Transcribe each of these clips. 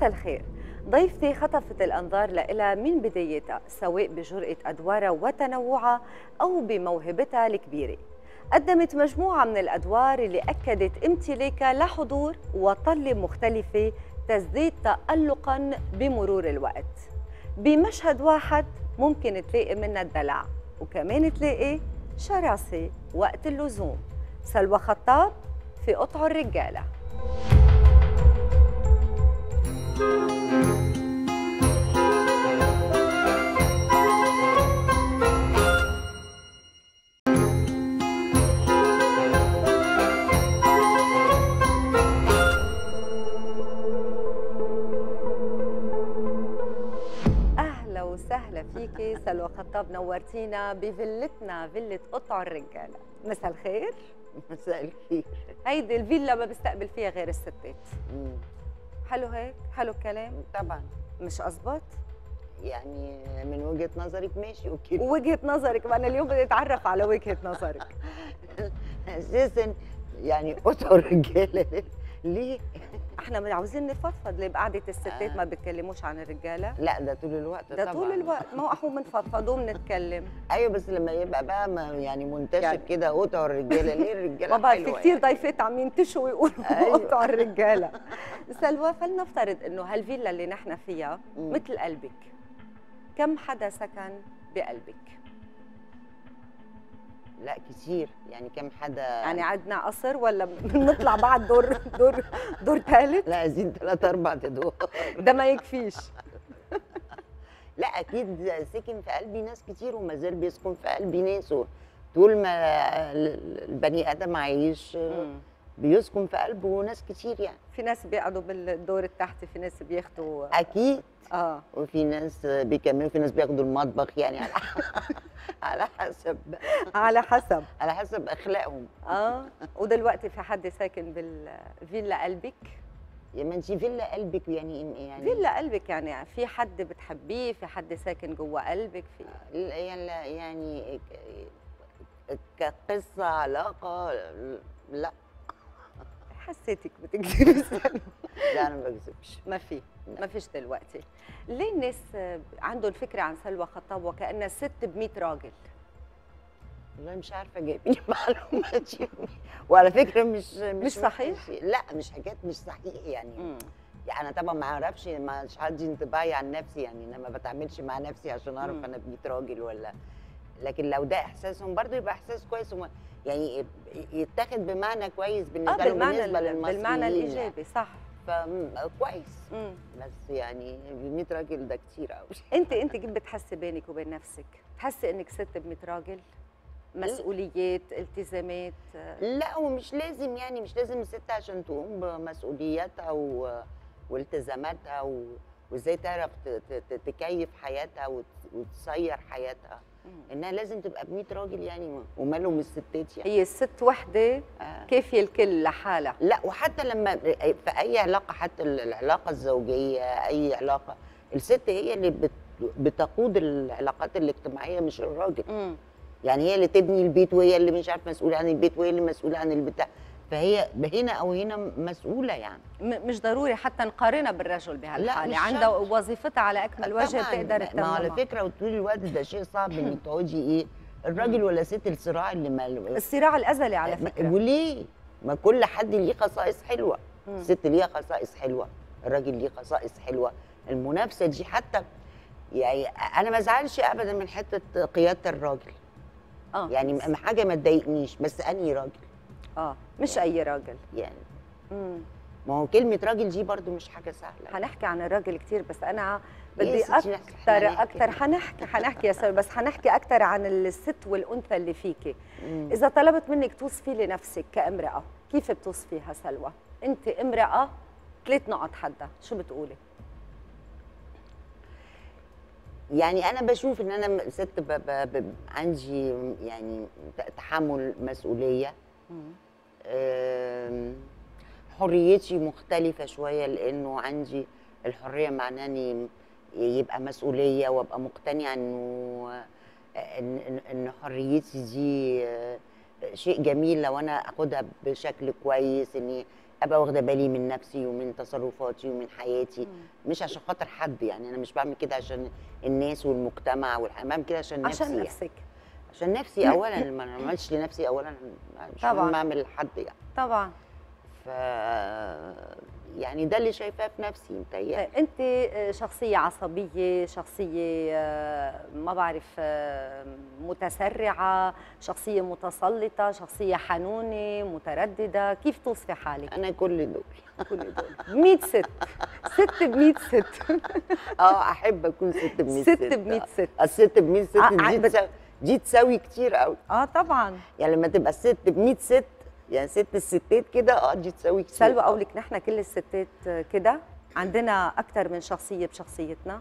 مساء الخير. ضيفتي خطفت الأنظار لإلها من بدايتها سواء بجرأة أدوارها وتنوعها أو بموهبتها الكبيرة. قدمت مجموعة من الأدوار اللي أكدت امتلاكها لحضور وطلة مختلفة تزداد تألقا بمرور الوقت. بمشهد واحد ممكن تلاقي منها الدلع وكمان تلاقي شراسة وقت اللزوم. سلوى خطاب في قطع الرجالة. أهلا وسهلا فيكي سلوى خطاب نورتينا بفيلتنا فيلة قطع الرجالة. مساء الخير. مساء الخير. هيدي الفيلا ما بيستقبل فيها غير الستات. حلو هيك؟ حلو الكلام؟ طبعا. مش أزبط؟ يعني من وجهة نظرك ماشي أوكي. ووجهة نظرك ما أنا اليوم بدي أتعرف على وجهة نظرك. أساسا يعني قطعوا الرجاله ليه؟ إحنا من عاوزين نفضفض ليه بقعدة الستات آه. ما بيتكلموش عن الرجالة لا ده طول الوقت ده طبعا طول الوقت ما هو إحنا بنفضفض وبنتكلم أيوه بس لما يبقى بقى ما يعني منتشر يعني- كده قطعوا الرجالة ليه الرجالة ما بعد في كثير يعني. ضيفات عم ينتشوا ويقولوا أيوة. قطع الرجالة سلوى فلنفترض إنه هالفيلا اللي نحن فيها. مثل قلبك كم حدا سكن بقلبك؟ لا كتير. يعني كم حدا يعني عندنا قصر ولا بنطلع بعد دور دور دور ثالث؟ لا عايزين ثلاث أربع ادوار ده ما يكفيش. لا أكيد سكن في قلبي ناس كتير وما زال بيسكن في قلبي ناس. طول ما ال- البني آدم عايش بيسكن في قلبه ناس كتير يعني. في ناس بيقعدوا بالدور التحتي في ناس بياخدوا. أكيد. آه. وفي ناس بيكملوا في ناس بياخدوا المطبخ يعني على على حسب. على حسب. على حسب أخلاقهم. آه. ودلوقتي في حد ساكن بالفيلا قلبك؟ يا ما انت فيلا قلبك يعني يعني فيلا قلبك يعني في حد بتحبيه؟ في حد ساكن جوا قلبك؟ في يعني يعني كقصة علاقة لا. حسيتك بتكذبي لا أنا ما بكذبش ما في. ما فيش دلوقتي ليه الناس عندهم فكرة عن سلوى خطاب وكانها ست ب 100 راجل والله مش عارفة جايبين المعلومه دي وعلى فكرة مش مش صحيح؟ وحش. لا مش حاجات مش صحيح يعني يعني أنا طبعا ما أعرفش مش هدي انطباعي عن نفسي يعني أنا ما بتعاملش مع نفسي عشان أعرف مم. أنا ب 100 راجل ولا لكن لو ده إحساسهم برضه يبقى إحساس كويس وما يعني يتاخد بمعنى كويس آه بالنسبة بالمعنى بالنسبة ال- للمصريين بالمعنى يعني. الإيجابي صح فكويس. بس يعني 100 راجل ده كتير قوي أنت أنت كيف بتحسي بينك وبين نفسك بتحسي إنك ست ب 100 راجل مسؤوليات التزامات آه، لا ومش لازم يعني مش لازم الست عشان تقوم بمسؤولياتها و... والتزاماتها و... وإزاي تعرف ت... ت... ت- تكيف حياتها وت... وتسير حياتها. إنها لازم تبقى ب 100 راجل يعني ومالهم الستات يعني. هي الست وحدة آه. كافية الكل لحالها. لا وحتى لما في أي علاقة حتى العلاقة الزوجية أي علاقة الست هي اللي بت... بتقود العلاقات الاجتماعية مش الراجل. يعني هي اللي تبني البيت وهي اللي مش عارف مسؤوله عن البيت وهي اللي مسؤوله عن البتاع. فهي هنا أو هنا مسؤولة يعني. مش ضروري حتى نقارنها بالرجل بهالحالة. مش عندها. وظيفتها على أكمل وجه بتقدر ما على فكرة وطول الوقت ده شيء صعب إنك تقعدي إيه الراجل ولا ست الصراع اللي ما الصراع الأزلي على فكرة. وليه؟ ما كل حد ليه خصائص حلوة. الست ليها خصائص حلوة الراجل ليه خصائص حلوة. المنافسة دي حتى يعني أنا ما أزعلش ابدا من حتة قيادة الراجل. آه. يعني حاجة ما تضايقنيش بس أنهي راجل؟ آه. مش أي راجل يعني. مم. ما هو كلمة راجل دي برضو مش حاجة سهلة. حنحكي عن الراجل كتير بس أنا إيه بدي إحنا أكثر هنحكي. حنحكي يا سلوى بس حنحكي أكثر عن الست والأنثى اللي فيكي مم. إذا طلبت منك توصفي لي نفسك كامرأة كيف بتوصفيها سلوى؟ أنت امرأة ثلاث نقط حدا شو بتقولي؟ يعني أنا بشوف إن أنا ست ب ب ب عندي يعني تحمل مسؤولية. حريتي مختلفة شوية لأنه عندي الحرية معناه إني يبقى مسؤولية وأبقى مقتنعة إنه إن إن حريتي دي آه، شيء جميل لو أنا أخدها بشكل كويس إني أبقى واخدة بالي من نفسي ومن تصرفاتي ومن حياتي. مش عشان خاطر حد يعني أنا مش بعمل كده عشان الناس والمجتمع والحياة بعمل كده عشان نفسي عشان يعني. عشان نفسي اولا ما عملش لنفسي اولا مش طبعاً. ما أعمل لحد يعني. طبعا. ف يعني ده اللي شايفاه في نفسي متهيألي. أنت شخصية عصبية شخصية آه، ما بعرف آه، متسرعة شخصية متسلطة شخصية حنونة مترددة. كيف توصفي حالك؟ أنا كل دول. كل دول. 100 ست. ست ب 100 ست. آه أحب أكون ست ب 100 ست ب 100 ست. الست ب 100 ست دي دي تساوي كتير قوي. آه طبعا. يعني لما تبقى الست ب 100 ست يعني ست الستات كده آه دي تساوي كتير. سلوى قولك نحن كل الستات كده عندنا أكثر من شخصية بشخصيتنا.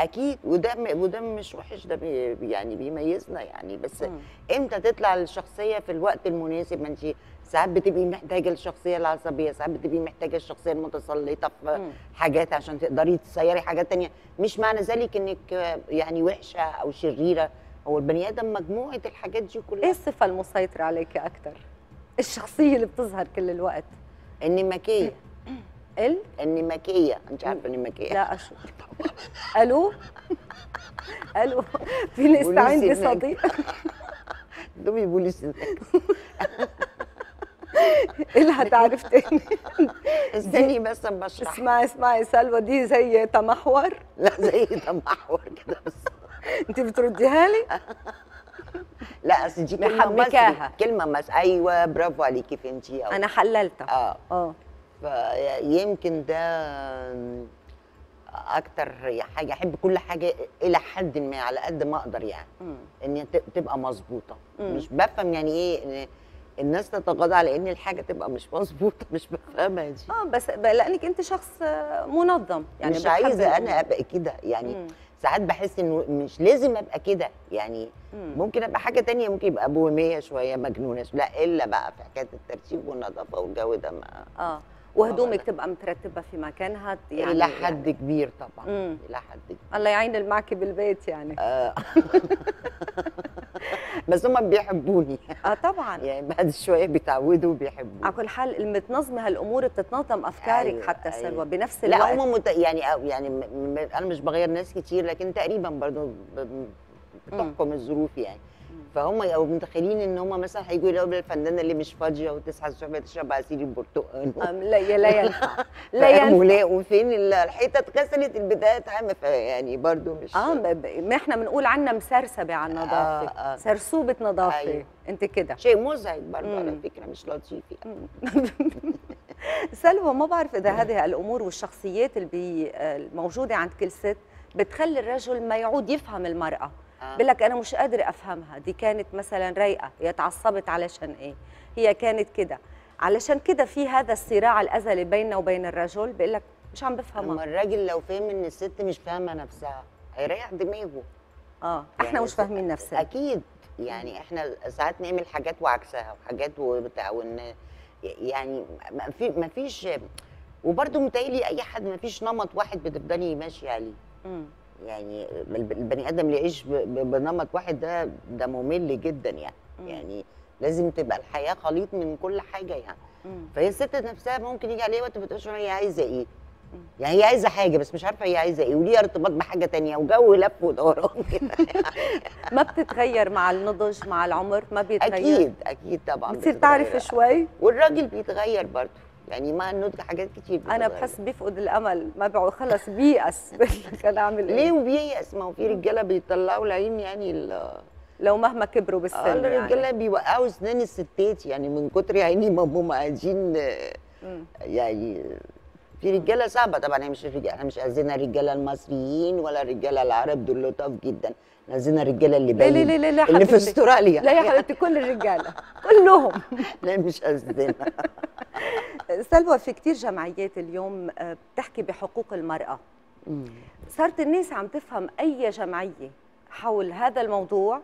أكيد وده م- وده مش وحش ده بي يعني بيميزنا يعني. بس مم. إمتى تطلع الشخصية في الوقت المناسب؟ ما انت ساعات بتبقي محتاجة الشخصية العصبية ساعات بتبقي محتاجة الشخصية المتسلطة في مم. حاجات عشان تقدري تسيري حاجات تانية. مش معنى ذلك إنك يعني وحشة أو شريرة. هو البني آدم مجموعة الحاجات دي إيه كلها الصفة المسيطرة عليك أكثر الشخصية اللي بتظهر كل الوقت. اني مكيه ال؟ اني مكيه أنت عارفة اني مكيه لا أشوف ألو؟ ألو؟ بوليس هناك. بصديق. دوبي بوليس هناك. إلها تعرف تاني؟ استني بس أشرح. اسمعي اسمعي سلوى دي زي تمحور. لا زي تمحور كده بس. انت بترديها لي؟ لا أصل دي كلمة. مصري كلمة مس أيوه برافو عليكي فهمتيها أنا حللتها آه. آه. فيمكن ده أكتر حاجة أحب كل حاجة إلى حد ما على قد ما أقدر يعني. إن تبقى مظبوطة. مش بفهم يعني إيه إن الناس تتغاضى على إن الحاجة تبقى مش مظبوطة. مش بفهمها دي آه بس لأنك أنت شخص منظم. يعني مش عايزة أنا. أبقى كده. يعني مم. ساعات بحس إنه مش لازم أبقى كده يعني مم. ممكن أبقى حاجة تانية ممكن يبقى بوهمية شوية مجنونة شوية. لا إلا بقى في حكاية الترتيب والنظافة والجو ده ما آه وهدومك لا. تبقى مترتبة في مكانها يعني إلى حد كبير طبعا مم. إلى حد كبير. الله يعين اللي معك بالبيت يعني. آه. بس هم بيحبوني. آه طبعا. يعني بعد شوية بيتعودوا وبيحبوني. على كل حال المتنظمة هالأمور بتتنظم أفكارك أيوة، حتى أيوة. سلوى بنفس لا الوقت. هم مت... يعني أو يعني م... م... أنا مش بغير ناس كتير لكن تقريبا برضو ب... بتحكم الظروف يعني. فهم أو متخيلين إن هم مثلا هيجوا يلاقوا الفنانة اللي مش فاضية وتصحى الصبح تشرب عصير البرتقال لا لا ينفع. لا لا ينفع فين ال- الحيطه اتغسلت البدايه اتعمل يعني برضو مش آه ما إحنا بنقول عنا مسرسبة على النظافة. آه، آه. سرسوبة نظافة. أيوة. أنت كده. شيء مزعج برضو على. فكرة مش لطيف يعني. سلوى ما بعرف إذا هذه الأمور والشخصيات اللي الموجودة عند كل ست بتخلي الرجل ما يعود يفهم المرأة. آه. بقول لك أنا مش قادره أفهمها. دي كانت مثلا رايقة. هي تعصبت علشان إيه؟ هي كانت كده. علشان كده في هذا الصراع الأزلي بيننا وبين الرجل. بقول لك مش عم أما بفهمها الراجل لو فهم إن الست مش فاهمة نفسها هيريح دماغه. آه. إحنا يعني مش فاهمين نفسنا. أكيد. يعني إحنا ساعات نعمل حاجات وعكسها وحاجات وبتاع وإن يعني ما في ما فيش وبرده متهيألي أي حد ما فيش نمط واحد بتفضلي ماشية عليه. يعني الب- البني آدم اللي يعيش بنمط واحد ده ده ممل جدا يعني مم. يعني لازم تبقى الحياة خليط من كل حاجة يعني مم. فهي الست نفسها ممكن يجي عليها وقت بتقولش هي عايزة إيه. يعني هي عايزة حاجة بس مش عارفة هي عايزة إيه وليها ارتباط بحاجة تانية وجو لف ودوران ما بتتغير مع النضج مع العمر ما بيتغير أكيد أكيد طبعا بتصير. تعرف شوي والراجل بيتغير برضه يعني مع النضج حاجات كتير أنا. بحس بيفقد الأمل ما بيقعد خلص بيأس أنا اعمل ليه إيه وبييأس ما هو في رجالة بيطلعوا العين يعني ال- لو مهما كبروا آه، بالسن الرجالة يعني. بيوقعوا اسنان الستات يعني من كتر عيني ما هم قاعدين آه، مم. يعني في رجالة صعبة. طبعا هي مش الرجاله إحنا مش قصدنا الرجالة المصريين ولا الرجالة العرب دول لطاف جدا. قصدنا الرجالة اللي لا لا باين لا لا لا اللي في. استراليا. لا يا حبيبتي كل الرجالة كلهم. لا مش قصدنا سلوى في كتير جمعيات اليوم آه، بتحكي بحقوق المرأة. صارت الناس عم تفهم أي جمعية حول هذا الموضوع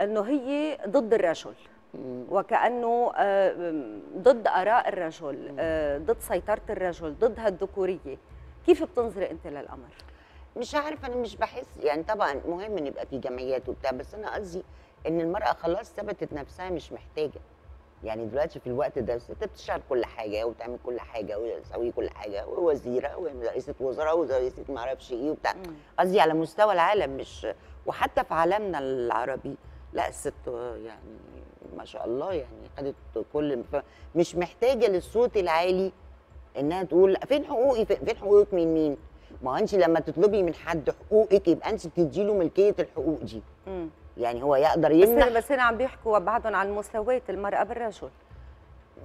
أنه هي ضد الرجل. وكأنه آه، ضد آراء الرجل آه، ضد سيطرة الرجل ضد هالذكورية كيف بتنظري أنت للأمر؟ مش عارفة أنا مش بحس يعني طبعا مهم إن يبقى في جمعيات وبتاع بس أنا قصدي إن المرأة خلاص ثبتت نفسها مش محتاجة يعني دلوقتي في الوقت ده الست بتشتغل كل حاجة وبتعمل كل حاجة وتسوي كل حاجة ووزيرة ورئيسة وزراء ورئيسة ما أعرفش إيه وبتاع. قصدي على مستوى العالم مش وحتى في عالمنا العربي لا الست يعني ما شاء الله يعني خدت كل مش محتاجة للصوت العالي إنها تقول فين حقوقي؟ فين حقوقك من مين؟ ما هو انت لما تطلبي من حد حقوقك يبقى انت بتدي له ملكية الحقوق دي. يعني هو يقدر بس يمنع بس هنا عم بيحكوا بعدهم عن مساواة المرأة بالرجل.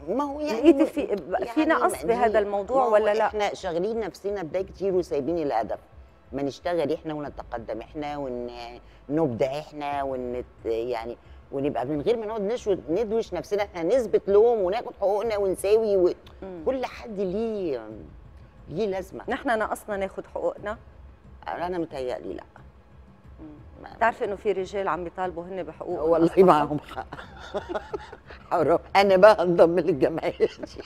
ما هو يعني لقيتي في في يعني نقص ما بهذا الموضوع ما هو ولا لا؟ إحنا شاغلين نفسنا بده كتير وسايبين الهدف. ما نشتغل إحنا ونتقدم إحنا ونبدع إحنا ونت يعني ونبقى من غير ما نقعد نشوي ندوش نفسنا إحنا نثبت لهم وناخد حقوقنا ونساوي و... كل حد ليه ليه لازمة. نحن ناقصنا ناخذ حقوقنا؟ أنا متهيألي لأ. بتعرفي إنه في رجال عم بيطالبوا هن بحقوق؟ والله معهم حق. حرام. أنا بقى انضم للجمعية. دي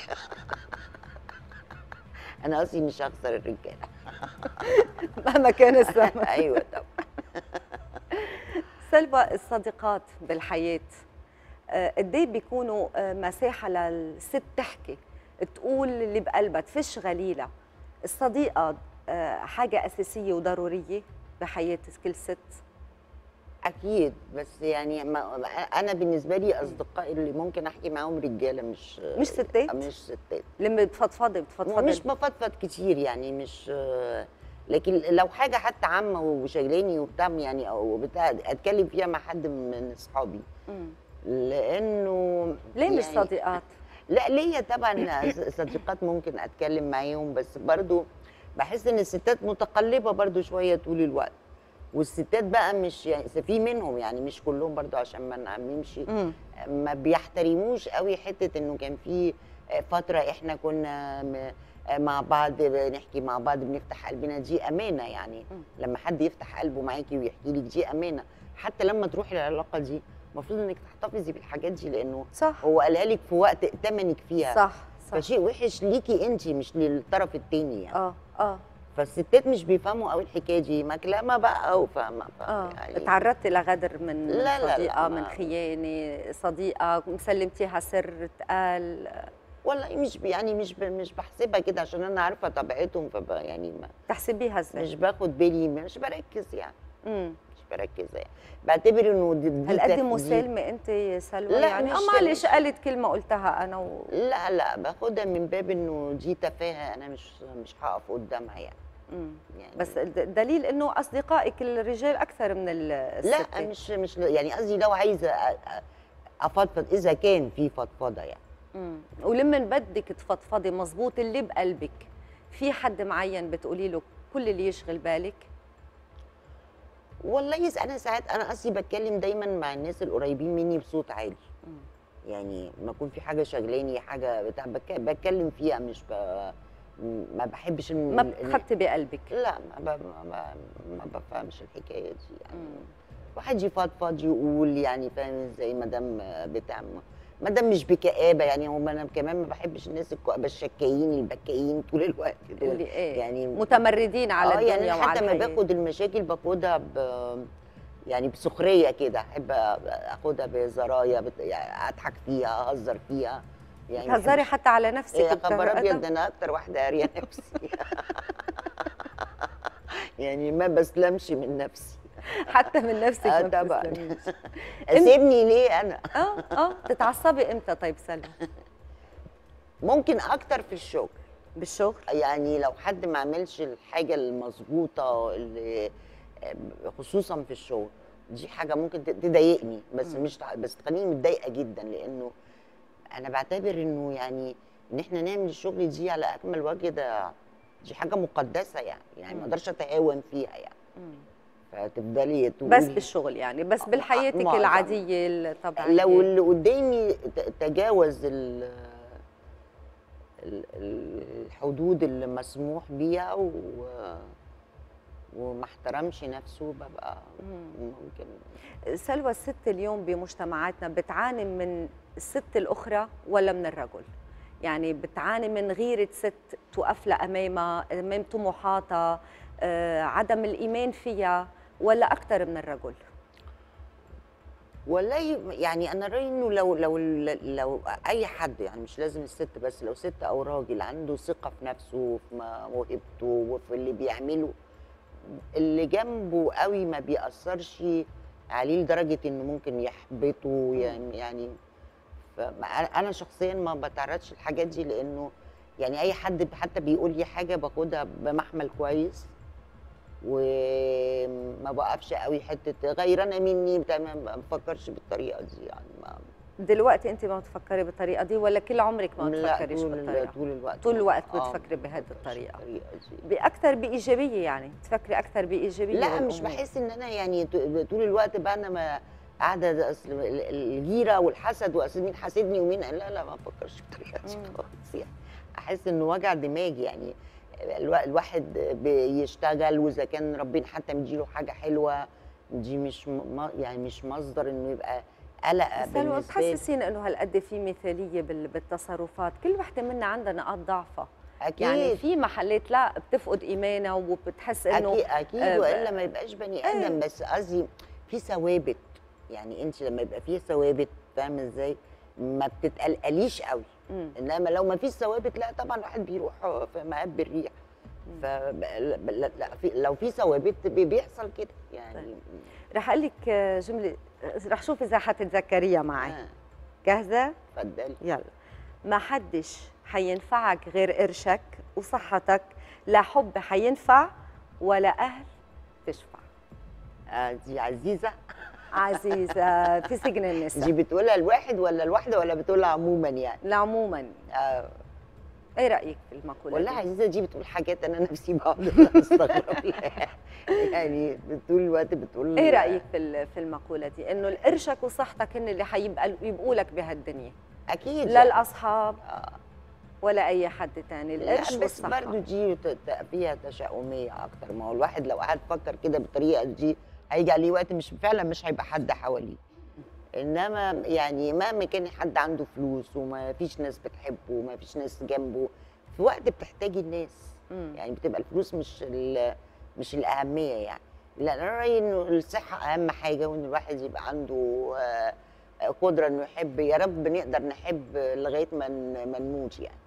أنا اصلي مش هخسر الرجالة. مهما كان السبب أيوه طبعا. سلوى الصديقات بالحياة. آه، قد إيه بيكونوا آه، مساحة للست تحكي تقول اللي بقلبها تفش غليلة. الصديقة آه، حاجة أساسية وضرورية بحياة كل ست؟ أكيد بس يعني ما أنا بالنسبة لي اصدقائي اللي ممكن أحكي معاهم رجالة مش مش ستات؟ مش ستات. لما بتفضفضي بتفضفضي. مش بفضفض كتير يعني مش لكن لو حاجة حتى عامة وشايلاني وبتاع يعني أو بتاع أتكلم فيها مع حد من أصحابي. لأنه ليه مش يعني- صديقات؟ لا ليا طبعا صديقات ممكن أتكلم معاهم بس برضو بحس إن الستات متقلبة برضو شوية طول الوقت والستات بقى مش يعني في منهم يعني مش كلهم برضو عشان ما نعممش مم. ما بيحترموش قوي حتة إنه كان في فترة إحنا كنا مع بعض بنحكي مع بعض بنفتح قلبنا. دي أمانة يعني. لما حد يفتح قلبه معاكي ويحكي لك دي أمانة. حتى لما تروحي العلاقه دي المفروض إنك تحتفظي بالحاجات دي لأنه صح. هو قالها لك في وقت ائتمنك فيها. صح صح. فشيء وحش ليكي انت مش للطرف التاني يعني. آه آه. فالستات مش بيفهموا قوي الحكاية دي. مكلمه بقى وفاهمه آه. يعني. تعرضتي لغدر من لا، لا، لا، صديقة ما- من خيانة صديقة مسلمتيها سر اتقال والله مش يعني مش مش بحسبها كده عشان أنا عارفة طبيعتهم فب يعني ما تحسبيها إزاي؟ مش باخد بالي مش بركز يعني. مم. مش بركز يعني. بعتبر إنه دي, دي هل قد مسالمه انت يا سلوى؟ لا، يعني آه معلش قالت كلمة قلتها أنا و... لا لا باخدها من باب إنه دي تفاهة أنا مش مش هقف قدامها يعني. يعني بس دليل إنه أصدقائك الرجال أكثر من ال- لا الستات مش مش يعني قصدي لو عايزة أفضفض إذا كان في فضفضة يعني. ولما بدك تفضفضي مزبوط اللي بقلبك. في حد معين بتقولي له كل اللي يشغل بالك؟ والله يس- أنا ساعات أنا قصدي بتكلم دايما مع الناس القريبين مني بصوت عالي. مم. يعني ما يكون في حاجة شغلاني حاجة بتاع بتكلم فيها مش ب... ما بحبش إن- ما بتخطي بقلبك لا ما, ب... ما, ب... ما بفهمش الحكاية دي يعني. واحد يفضفض يقول يعني فاهم إزاي ما دام بتاع ما دام مش بكآبة يعني هم أنا كمان ما بحبش الناس الشكايين البكايين طول الوقت دول. إيه؟ يعني متمردين على آه الدنيا يعني وعلى حتى ما. باخد المشاكل باخدها ب يعني بسخرية كده أحب آخدها بزرايا بت... يعني أضحك فيها أهزر فيها. يعني بتهزري حتى على نفسك يا خبر أبيض؟ ده أنا أكتر واحدة قارية نفسي. يعني ما بسلمش من نفسي. حتى من نفسك آه طبعا. أسيبني ليه أنا آه آه تتعصبي إمتى طيب سلمى ممكن أكتر في الشغل بالشغل يعني لو حد ما عملش الحاجة المظبوطة اللي خصوصا في الشغل دي حاجة ممكن تضايقني بس مم. مش بس تخليني متضايقة جدا لأنه أنا بعتبر إنه يعني إن إحنا نعمل الشغل دي على أكمل وجه ده دي حاجة مقدسة يعني يعني ما. أقدرش أتهاون فيها يعني مم. فتفضلي تقولي بس بالشغل يعني بس آه، معظم. العادية الطبيعية لو اللي قدامي تجاوز ال ال- الحدود اللي مسموح بيها و وما احترمش نفسه ببقى مم. ممكن سلوى الست اليوم بمجتمعاتنا بتعاني من الست الأخرى ولا من الرجل؟ يعني بتعاني من غيرة ست توقف لها أمامها أمام طموحاتها آه، عدم الإيمان فيها ولا أكثر من الرجل؟ والله يعني أنا رأيي إنه لو لو لو أي حد يعني مش لازم الست بس لو ست أو راجل عنده ثقة في نفسه وفي موهبته وفي اللي بيعمله اللي جنبه قوي ما بيأثرش عليه لدرجة إنه ممكن يحبطه يعني يعني أنا شخصيا ما بتعرضش الحاجات دي لإنه يعني أي حد حتى بيقول لي حاجة باخدها بمحمل كويس وما بقفش قوي حتة غيرانه مني بتاع ما بفكرش بالطريقة دي يعني ما دلوقتي أنت ما بتفكري بالطريقة دي ولا كل عمرك ما بتفكريش بالطريقة؟ طول الوقت طول الوقت بتفكري بهذه الطريقة. بأكثر بإيجابية يعني تفكري أكثر بإيجابية لا مش بحس إن أنا يعني طول الوقت بقى أنا ما قاعدة أصل الغيرة والحسد واصل مين حاسدني ومين لا لا ما بفكرش بالطريقة دي خالص يعني. أحس انه وجع دماغ يعني الواحد بيشتغل وإذا كان ربنا حتى مديله حاجة حلوة دي مش يعني مش مصدر إنه يبقى قلق بالنسبة لي بتحسسين إنه هالقد في مثالية بالتصرفات. كل وحدة منا عندها نقاط ضعفها أكيد. يعني في محلات لا بتفقد إيمانها وبتحس إنه أكيد أكيد آه وإلا ما يبقاش بني آدم إيه بس قصدي في ثوابت. يعني انت لما يبقى في ثوابت فاهمة إزاي؟ ما بتتقلقليش قوي. إنما لو ما فيش ثوابت لا طبعا الواحد بيروح في مقاب الريح. ف لو في ثوابت بيحصل كده يعني. طيب. رح أقول لك جملة رح شوف إذا حتتذكريها معي. آه. جاهزة؟ تفضلي. يلا. ما حدش حينفعك غير قرشك وصحتك لا حب حينفع ولا أهل تشفع. آه دي عزيزة. عزيزة في سجن النساء. دي بتقولها الواحد ولا الواحده ولا بتقولها عموما يعني؟ لا عموما. آه. إيه رأيك في المقولة والله عزيزة دي بتقول حاجات أنا نفسي بقعد استغرب يعني طول الوقت بتقول إيه رأيك في في المقولة دي؟ إنه القرشك وصحتك هن اللي حيبقى يبقوا لك بهالدنيا. أكيد. لا الأصحاب آه. ولا أي حد تاني القرش بس برضه دي فيها تشاؤمية أكتر. ما هو الواحد لو قعد فكر كده بالطريقة دي هيجي عليه وقت مش فعلا مش هيبقى حد حواليه. إنما يعني مهما كان حد عنده فلوس وما فيش ناس بتحبه وما فيش ناس جنبه في وقت بتحتاجي الناس. يعني بتبقى الفلوس مش مش الأهمية يعني. لا أنا رأيي إنه الصحة أهم حاجة وإن الواحد يبقى عنده آه، قدرة إنه يحب. يا رب نقدر نحب لغاية ما ما نموت يعني.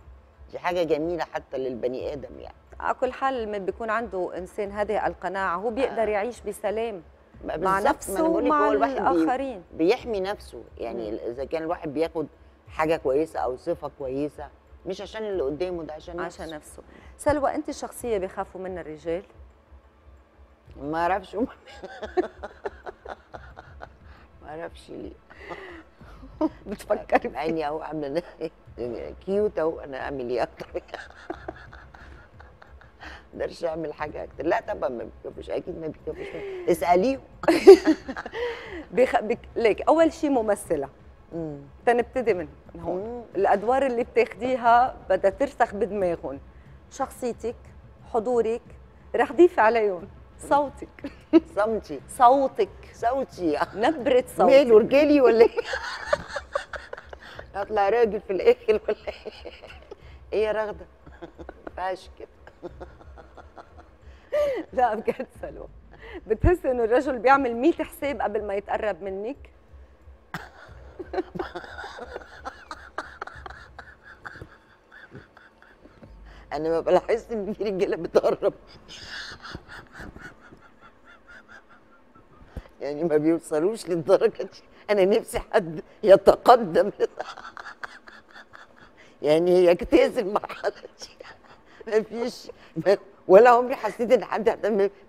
دي حاجة جميلة حتى للبني آدم يعني. على كل حال بيكون عنده إنسان هذه القناعة هو بيقدر آه. يعيش بسلام. مع نفسه ومع الآخرين. بيحمي نفسه. يعني. إذا كان الواحد بياخد حاجة كويسة أو صفة كويسة مش عشان اللي قدامه ده عشان نفسه عشان نفسه. سلوى أنت شخصية بيخافوا منها الرجال؟ ما أعرفش. ما أعرفش ليه. بتفكري عيني أهو عاملة كيوت أهو أنا أعمل إيه أكتر؟ أقدرش اعمل حاجة أكتر. لا طبعا ما بيكفوش أكيد ما بيكفوش اسأليهم. بيخ... بك... ليك أول شيء ممثلة. تنبتدي من هون. الأدوار اللي بتاخديها بدها ترسخ بدماغهم. شخصيتك حضورك رح ضيفي عليهم. صوتك. صمتي صوتك. صوتي. نبرة صوتك. ماله رجالي ولا إيه؟ أطلع راجل في الآخر ولا إيه؟ إيه يا رغده؟ ما ينفعش كده. لا بجد سلوى. بتحسي إنه الرجل بيعمل 100 حساب قبل ما يتقرب منك؟ أنا ما بلاحظش إن في رجالة بتقرب. يعني ما بيوصلوش للدرجة دي. أنا نفسي حد يتقدم. يعني يجتاز المرحلة دي. ما فيش ولا عمري حسيت إن حد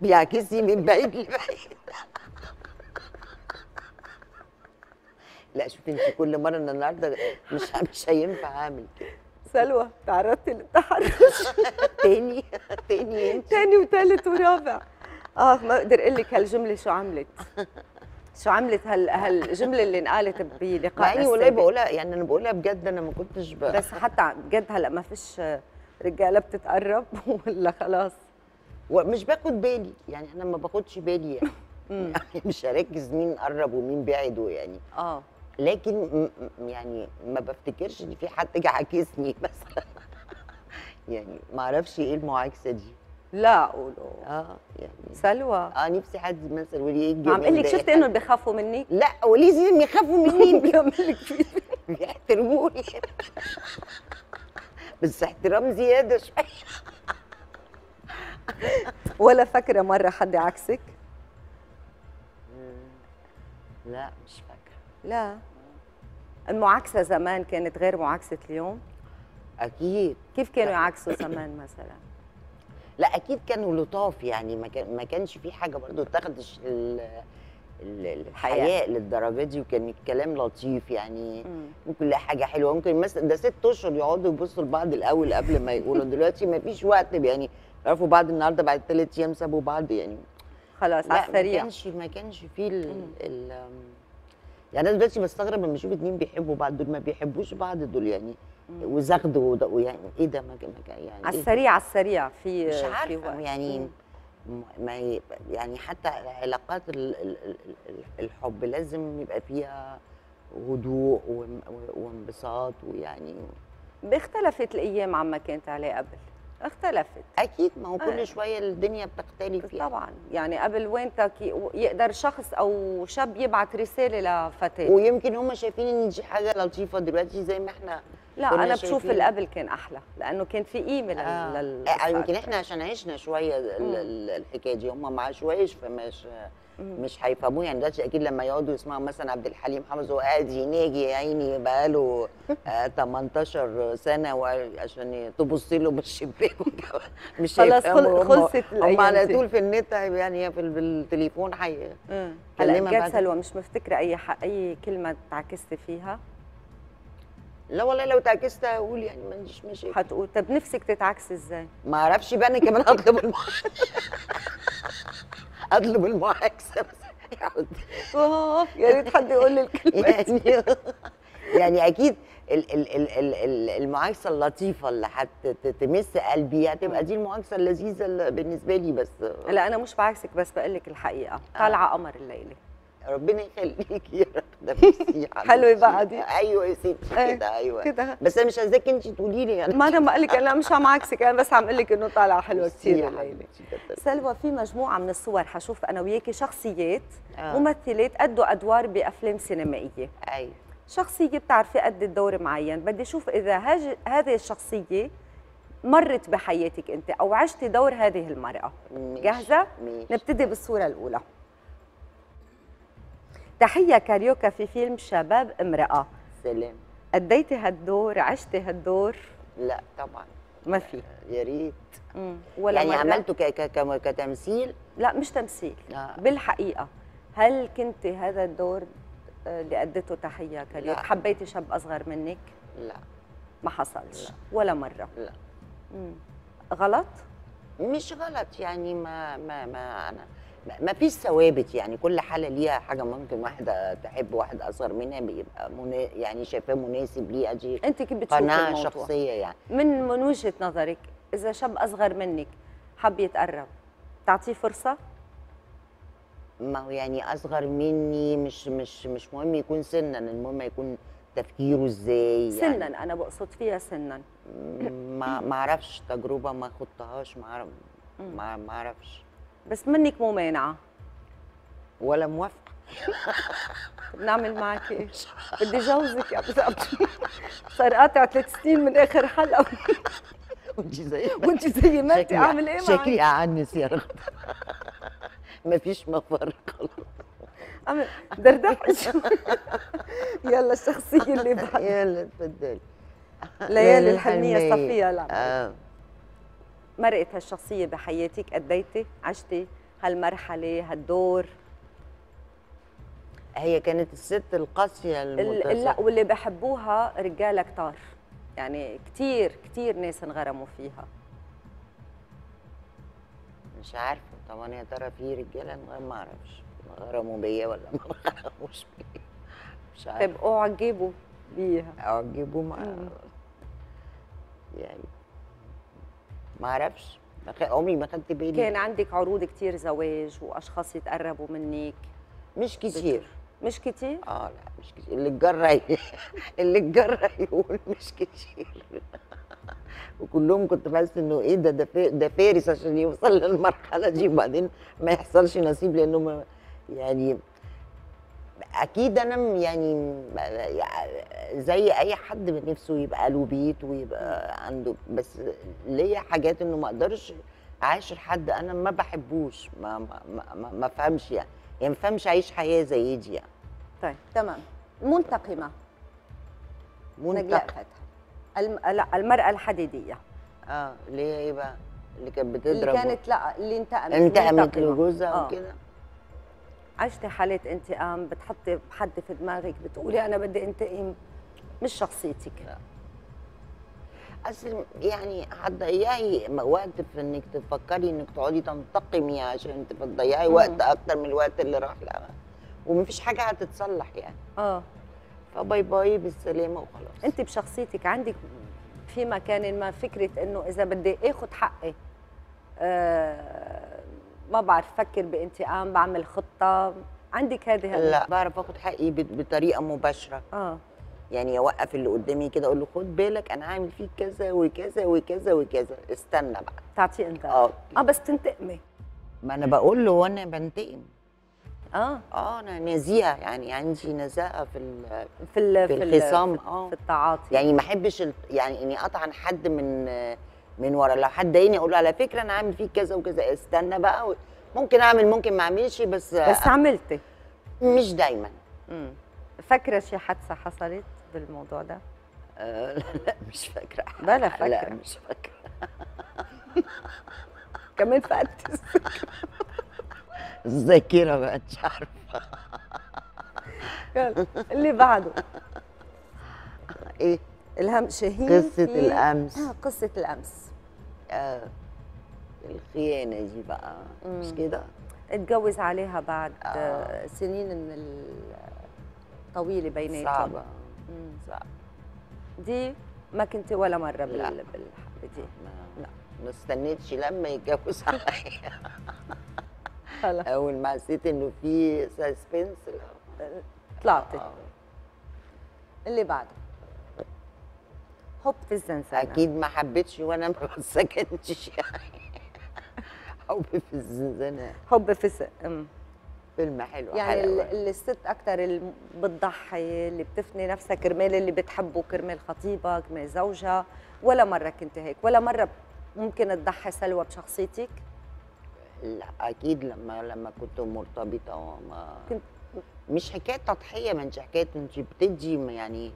بيعكسني من بعيد. لبعيد لا شوفي انت كل مرة أنا النهارده مش مش هينفع أعمل كده. سلوى تعرضتي للتحرش تاني تاني تاني وثالث ورابع. آه ما بقدر أقول لك هالجملة شو عملت. شو عملت هال هالجملة اللي انقالت بلقاء يعني والله بقولها يعني أنا بقولها بجد أنا ما كنتش. بس حتى بجد هلا ما فيش رجالة بتتقرب ولا خلاص؟ ومش باخد بالي يعني أنا ما باخدش بالي يعني, يعني مش هركز مين قرب ومين بعد يعني آه. لكن يعني ما بفتكرش ان في حد جه عاكسني مثلا. يعني ما أعرفش إيه المعاكسة دي. لا قولوا. آه يعني سلوى. آه نفسي حد مثلا يقول إيه عم أقول لك ده؟ شفتي إنه بخافوا مني؟ لا ولازم يخافوا مني؟ بيعمل لك فيه. بيحترموني بس احترام زياده شوية ولا فاكرة مرة حد عكسك؟ لا مش فاكرة. لا. المعاكسة زمان كانت غير معاكسة اليوم؟ أكيد. كيف كانوا. يعاكسوا زمان مثلا؟ لا أكيد كانوا لطاف يعني ما كانش في حاجة برضو تاخدش ال- ال- الحياء للدرجة دي وكان الكلام لطيف يعني. مم. ممكن حاجة حلوة. ممكن مثلا ده ست أشهر يقعدوا يبصوا لبعض الأول قبل ما يقولوا. دلوقتي ما فيش وقت يعني. يعرفوا بعض النهارده بعد ثلاث أيام سابوا بعض يعني. خلاص على لا ما السريع كانش ما كانش فيه ال, يعني أنا دلوقتي بستغرب لما أشوف اتنين بيحبوا بعض دول ما بيحبوش بعض دول يعني. وزغدوا ويعني إيه ده؟ ما يعني على إيه؟ السريع على السريع. في مش في عارفة. وقت. يعني مم. ما يعني حتى علاقات ال- ال- ال- ال- الحب لازم يبقى فيها هدوء وإنبساط ويعني باختلفت الأيام عما كانت عليه قبل. اختلفت. أكيد ما هو آه. كل شوية الدنيا بتختلف يعني. طبعا. يعني قبل وينتك ي- يقدر شخص أو شاب يبعت رسالة لفتاة. ويمكن هم شايفين إن دي حاجة لطيفة دلوقتي زي ما إحنا لا أنا بشوف شايفين. اللي قبل كان أحلى لأنه كان في قيمة. آه. لل... آه يمكن إحنا عشان عشنا شوية الحكاية دي هم ما عاشوهاش فمش. مش هيفهموه يعني دلوقتي أكيد لما يقعدوا يسمعوا مثلا عبد الحليم حافظ هو قاعد يناجي يا عيني بقاله آه 18 سنة وعشان تبص له من الشباك وكده، مش خلاص خلصت هم على. طول في النت يعني في ال- بالتليفون حي. هلا بعد- سلوى مش مفتكرة أي. أي كلمة تعكستي فيها لا والله لو تعكست هقول يعني ما عنديش مشاكل. حتقول طب نفسك تتعكسي إزاي؟ ما أعرفش بقى أنا كمان اطلب المع... اطلب المعاكسة. بس يقعد آه يا ريت حد يقول لي الكلمة يعني يعني أكيد ال- ال- ال- ال- ال- المعاكسة اللطيفة اللي هتمس قلبي. هتبقى دي المعاكسة اللذيذة بالنسبة لي بس. لا أنا مش بعكسك بس بقول لك الحقيقة. طالعة قمر الليلة. ربنا يخليك يا رغده حبيبتي. بقى دي. أيوه يا ستي إيه، كده أيوه. كده. بس أنا مش عايزاك انت تقولي لي يعني. ما أنا بقول لك أنا مش عم عكسك أنا بس عم أقول لك انه طالعه حلوة كتر سلوى في مجموعة من الصور حشوف أنا وياكي شخصيات آه. ممثلات ادوا أدوار بأفلام سينمائية. أيوه. شخصية بتعرفي أدت دور معين. بدي أشوف إذا هاج... هذه الشخصية مرت بحياتك أنت أو عشتي دور هذه المرأة. ماشي، جاهزة؟ ماشي. نبتدي بالصورة الأولى. تحية كاريوكا في فيلم شباب امرأة. سلام. أديتي هالدور عشتي هالدور لا طبعا. ما في. يا ريت. ولا يعني مرة؟ عملته ك ك ك كتمثيل؟ لا مش تمثيل. آه. بالحقيقة. هل كنت هذا الدور اللي أديته تحية كريم لا. حبيتي شاب أصغر منك؟ لا. ما حصلش. لا. ولا مرة. لا. مم. غلط؟ مش غلط يعني ما ما ما أنا ما- فيش ثوابت يعني كل حالة ليها حاجة ممكن واحدة تحب واحد أصغر منها بيبقى منا يعني شايفاه مناسب ليها دي أنت كيف بتشوفي قناعه شخصية يعني. من من وجهة نظرك إذا شاب أصغر منك حب يتقرب تعطيه فرصة؟ ما هو يعني أصغر مني مش مش مش مهم يكون سنا المهم يكون تفكيره إزاي يعني. سنا أنا بقصد فيها سنا. ما ما أعرفش تجربة ما خضتهاش ما اعرف مم. ما ما أعرفش. بس منك مو مانعة. ولا موافقة. بنعمل معك إيه؟ بدي جوزك يا أبو صار قاطع ثلاث سنين من آخر حلقة. وانت زي ما وانت زي ما انت شكلي- أعمل إيه شكلي معك؟ اعنس يا رغده مفيش مفر خلاص. اعمل دردح يلا الشخصية اللي بعد. يلا اتفضلي ليالي الحلميه صفية لا. آه. مرقت هالشخصية بحياتك؟ اديتي عشتي هالمرحلة هالدور؟ هي كانت الست القاسية ال- لا واللي بحبوها رجالة كتار. يعني كتير كتير ناس انغرموا فيها. مش عارفة طبعا يا ترى في رجالة ما ما أعرفش. غرموا بيا ولا ما غرموش بيا؟ مش طيب اعجبوا بيها. اعجبوا مم. يعني ما أعرفش. خ- عمري ما خدت بالي. كان عندك عروض كتير زواج وأشخاص يتقربوا منك. مش كتير. مش كتير؟ آه لا مش كتير. اللي اتجرى اللي اتجرى يقول مش كتير. وكلهم كنت بحس إنه إيه ده ده فا- ده فارس عشان يوصل للمرحلة دي. وبعدين ما يحصلش نصيب لأنه ما يعني أكيد أنا يعني زي أي حد من نفسه يبقى له بيت ويبقى عنده بس ليا حاجات إنه ما أقدرش اعاشر حد أنا ما بحبوش ما ما ما, ما, فهمش يعني يعني ما فهمش أعيش حياة زي دي يعني. طيب تمام. المنتقمه نجلاء منتق فتحي الم... لا المرأة الحديدية. آه اللي هي إيه بقى؟ اللي كانت اللي بتضرب كانت لا اللي انتقمت انتقمت. لجوزها آه. وكده. عشتي حالة انتقام بتحطي حد في دماغك بتقولي أنا بدي انتقم مش شخصيتك. لا. أصل يعني هتضيعي وقت في إنك تفكري إنك تقعدي تنتقمي عشان تضيعي. وقت أكتر من الوقت اللي راح لها. ومفيش حاجة هتتصلح يعني. آه. فباي باي بالسلامة وخلاص. أنت بشخصيتك عندك في مكان ما فكرة إنه إذا بدي اخذ حقي آه ما بعرف فكر بانتقام بعمل خطة. عندك هذه لا. بعرف آخد حقي بطريقة مباشرة. آه. يعني أوقف اللي قدامي كده أقول له خد بالك أنا عامل فيك كذا وكذا وكذا وكذا. استنى بقى. تعطيه أنت. آه آه بس تنتقمي. ما أنا بقول له وأنا بنتقم. آه. آه أنا نزيهة يعني عندي نزاهة في ال- في ال في ال- الخصام آه. في التعاطي. يعني ما أحبش يعني إني اطعن حد من من ورا. لو حد ضايقني أقول له على فكرة أنا عامل فيك كذا وكذا. استنى بقى و- ممكن أعمل ممكن ما أعملش بس, بس عملتي مش دايما. امم فاكرة شي حادثة حصلت بالموضوع ده؟ آه لا مش فاكرة. بلا لا فاكرة. مش فاكرة. كمان فقدت الذاكرة. بقت مش عارفة. يلا، اللي بعده. إيه؟ الهم شاهين قصة في- الأمس. آه قصة الأمس آه الخيانة دي بقى مش مم. كده اتجوز عليها بعد آه. سنين من ال- طويلة بيناتهم صعبة مم. صعبة دي ما كنت ولا مرة بال... لا. بالحالة دي ما لا. ما استنيتش لما يتجوز عليا أول ما حسيت إنه في سسبنس طلعتي آه. اللي بعده حب في الزنزانة أكيد ما حبيتش وأنا ما سكنتش يعني حب في الزنزانه حب في. أم. فيلم حلو يعني اللي الست أكثر اللي بتضحي اللي بتفني نفسها كرمال اللي بتحبه كرمال خطيبها كرمال زوجها. ولا مرة كنت هيك ولا مرة ممكن تضحي سلوى بشخصيتك؟ لا أكيد لما لما كنت مرتبطة وما كنت مش حكاية تضحية ما انت حكاية انت بتدي يعني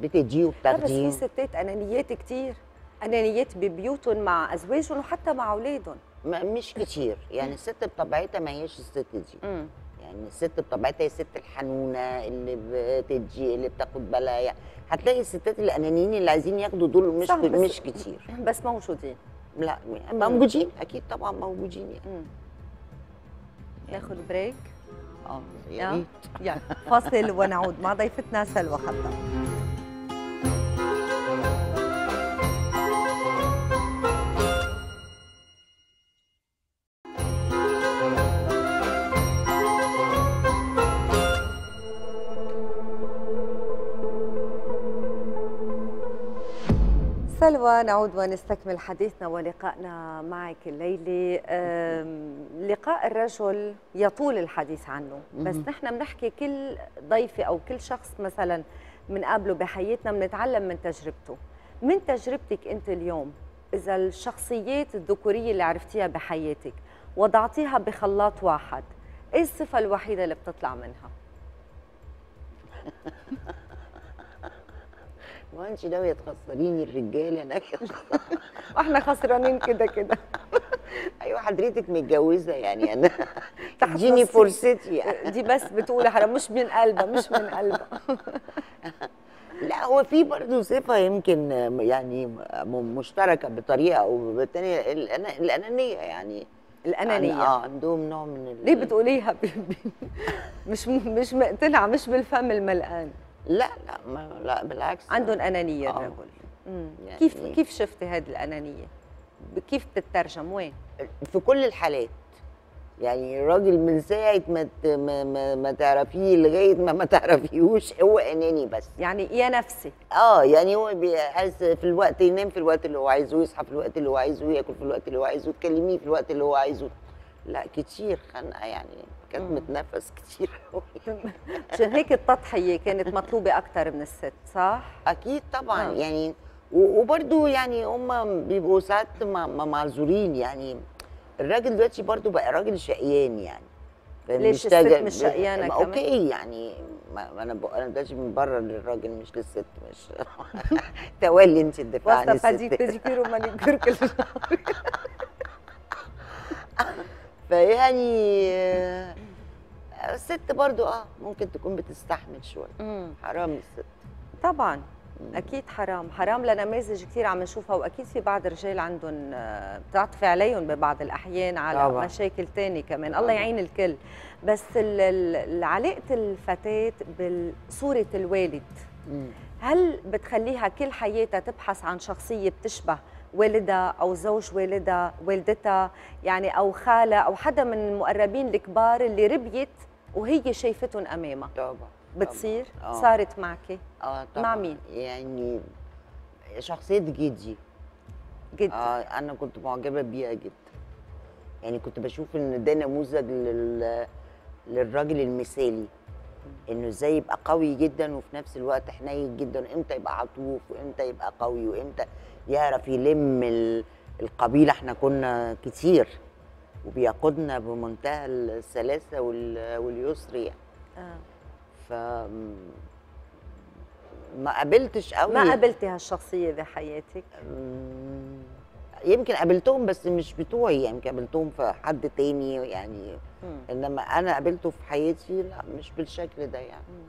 بتدي لا بس في ستات أنانيات كتير. أنانيات ببيوتهم مع أزواجهم وحتى مع أولادهم. مش كتير. يعني الست بطبيعتها ما هيش الست دي. يعني الست بطبيعتها هي الست الحنونة اللي بتدي اللي بتاخد بالها. يعني هتلاقي الستات الأنانيين اللي عايزين ياخدوا دول مش مش كتير. بس موجودين. لا موجودين. أكيد طبعا موجودين يعني. مم. ناخذ بريك. آه يا. ريت. فاصل ونعود مع ضيفتنا سلوى خطاب. سلوى نعود ونستكمل حديثنا ولقائنا معك الليلة لقاء الرجل يطول الحديث عنه بس. نحن بنحكي كل ضيفة أو كل شخص مثلا بنقابله بحياتنا بنتعلم من تجربته من تجربتك أنت اليوم إذا الشخصيات الذكورية اللي عرفتيها بحياتك وضعتيها بخلاط واحد إيه الصفة الوحيدة اللي بتطلع منها؟ ما انت ناويه تخسريني الرجاله ناويه وإحنا خسرانين كده كده. أيوه حضرتك متجوزة يعني أنا. إديني. فرصتي يعني. دي بس بتقول حرام مش من قلبها مش من قلبها لا هو في برضه صفة يمكن يعني مشتركة بطريقة أو بالتانيه الأنا- الأنانية يعني. الأنانية. يعني آه عندهم نوع من ليه بتقوليها. مش مش مقتنعة مش بالفم الملقان لا لا ما لا بالعكس. عندهم أنانية آه. الرجل مم. يعني- كيف كيف شفتي هذه الأنانية؟ كيف بتترجم؟ وين؟ في كل الحالات. يعني راجل من ساعة ما ما, ما, ما تعرفيه لغاية ما ما تعرفيهوش هو أناني بس. يعني يا نفسي. آه يعني هو بي- عايز في الوقت ينام في الوقت اللي هو عايزه يصحى في الوقت اللي هو عايزه ياكل في الوقت اللي هو عايزه تكلميه في الوقت اللي هو عايزه. لا كتير. خنقه يعني كانت مم. متنفس كتير قوي. عشان هيك التضحية كانت مطلوبة أكثر من الست صح؟ أكيد طبعا. آه. يعني و- وبرضو يعني هم بيبقوا ساعات معذورين. يعني الراجل دلوقتي برضو بقى راجل شقيان يعني. ليش الست مش شقيانة ما كمان؟ أوكي يعني ما أنا أنا دلوقتي بنبرر للراجل مش للست مش تولي أنت الدفاع عن الست. فيعني آه، الست برضو آه ممكن تكون بتستحمل شوية. حرام الست طبعا أكيد حرام حرام لنماذج كثير عم نشوفها وأكيد في بعض الرجال عندهم آه، بتعطفي عليهم ببعض الأحيان على طبعاً. مشاكل تانية كمان الله. يعين الكل بس علاقة الفتاة بصورة الوالد مم. هل بتخليها كل حياتها تبحث عن شخصية بتشبه والدها أو زوج والدها والدتها يعني أو خالها أو حدا من المقربين الكبار اللي ربيت وهي شايفتهم أمامها. طبعا بتصير؟ طبعاً. آه. صارت معك؟ آه طبعا. مع مين؟ يعني شخصية جدي. جد آه أنا كنت معجبة بيها جدا. يعني كنت بشوف إن ده نموذج لل... للراجل المثالي. إنه إزاي يبقى قوي جدا وفي نفس الوقت حنين جدا. إمتى يبقى عطوف وإمتى يبقى قوي وإمتى يعرف يلم ال- القبيلة إحنا كنا كتير وبيقودنا بمنتهى السلاسة وال... واليسر يعني آه. ف ما قابلتش قوي ما قابلتي هالشخصية بحياتك أمم، يمكن قابلتهم بس مش بتوعي يعني يمكن قابلتهم في حد تاني يعني مم. إنما أنا قابلته في حياتي لا مش بالشكل ده يعني مم.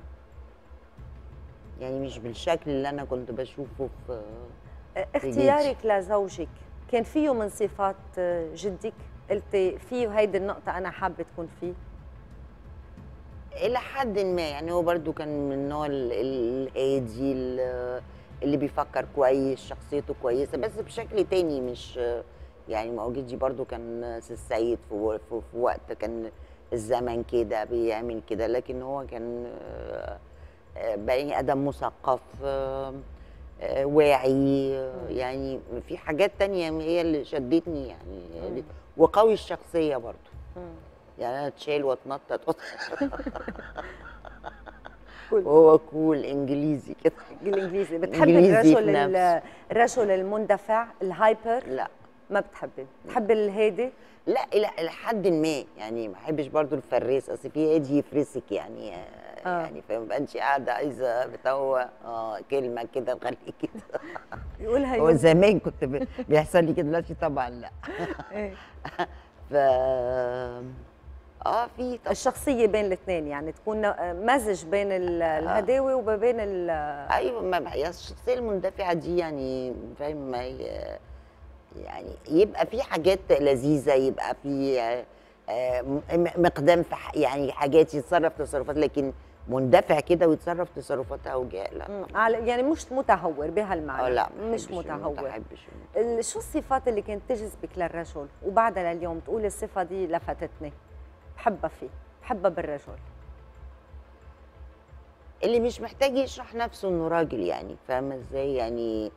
يعني مش بالشكل اللي أنا كنت بشوفه في اختيارك لزوجك. كان فيه من صفات جدك؟ قلتي فيه هيدي النقطة أنا حابة تكون فيه. إلى حد ما يعني هو برضو كان من النوع ال- ال- الهادي ال- اللي بيفكر كويس شخصيته كويسة بس بشكل تاني مش يعني ما جدي برضو كان سي السيد في, و- في, في وقت كان الزمن كده بيعمل كده لكن هو كان آه، آه، بني آدم مثقف آه، آه، واعي يعني في حاجات تانية هي اللي شدتني يعني. وقوي الشخصية برضو. يعني أنا اتشال وأتنطط. cool. وهو cool إنجليزي كده. الإنجليزي. بتحبي الرجل. الرجل المندفع ال hyper؟ لا. ما بتحبي بتحبي الهادي؟ لا إلى حد ما. يعني ما أحبش برضو الفريس. أصل في هادي يفرسك يعني. آه. آه. يعني فما انت قاعدة عايزة بتوه آه كلمة كده خليكي كده يقولها هو زمان كنت بيحصل لي كده دلوقتي طبعا لأ إيه. ف آه في طبعا الشخصية بين الاثنين يعني تكون مزج بين ال- الهداوة وما بين ال أيوه ما هي الشخصية المندفعة دي يعني فاهم ما هي يعني يبقى في حاجات لذيذة يبقى في آه، مقدام في يعني حاجات يتصرف تصرفات لكن مندفع كده ويتصرف تصرفات اوجاع لا. مم. على- يعني مش متهور بهالمعنى. آه لا مش متهور. شو الصفات اللي كانت تجذبك للرجل وبعدها لليوم تقول الصفة دي لفتتني؟ بحبها فيه بحبها بالرجل. اللي مش محتاج يشرح نفسه إنه راجل يعني فاهمة إزاي؟ يعني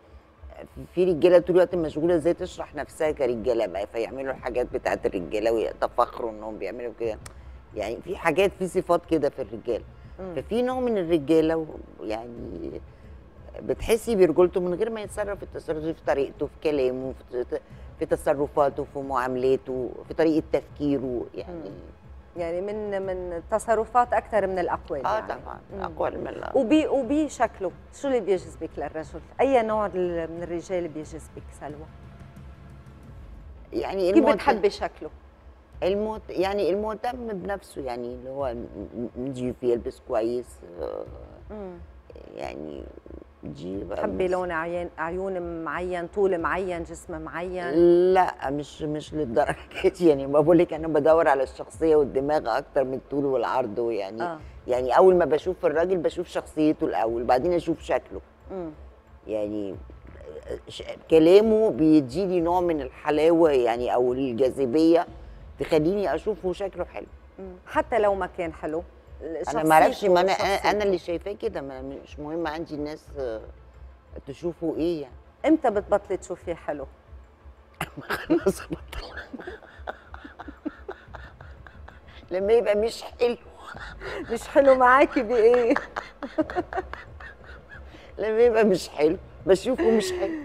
في رجالة طول الوقت مشغولة إزاي تشرح نفسها كرجالة بقى؟ فيعملوا الحاجات بتاعت الرجالة ويتفخروا إنهم بيعملوا كده. يعني في حاجات في صفات كده في الرجاله. ففي نوع من الرجالة يعني بتحسي برجولته من غير ما يتصرف التصرف في طريقته في كلامه في تصرفاته في معاملاته في طريقة تفكيره يعني يعني من من تصرفات أكثر من الأقوال آه يعني. طبعا. اقوى من ال- وبي وبشكله شو اللي بيجذبك للرجل؟ أي نوع من الرجال بيجذبك سلوى؟ يعني كيف بتحبي شكله؟ المهت... يعني المهتم بنفسه يعني اللي هو ن- نضيف يلبس كويس آه،. يعني بتحبي مش- لون عيون عيون معين طول معين جسم معين لا مش مش للدرجة دي يعني ما بقول لك أنا بدور على الشخصية والدماغ أكتر من الطول والعرض ويعني آه. آه. يعني أول ما بشوف الراجل بشوف شخصيته الأول بعدين أشوف شكله مم. يعني ش- كلامه بيديني نوع من الحلاوة يعني أو الجاذبية تخليني أشوفه شكله حلو. حتى لو ما كان حلو. أنا ما أعرفش ما أنا أنا اللي شايفاه كده مش مهم عندي الناس آه، تشوفوا إيه يعني. إمتى بتبطلي تشوفيه حلو؟ خلاص بطل. لما يبقى مش حلو. مش حلو معاكي بإيه؟ لما يبقى مش حلو بشوفه مش حلو.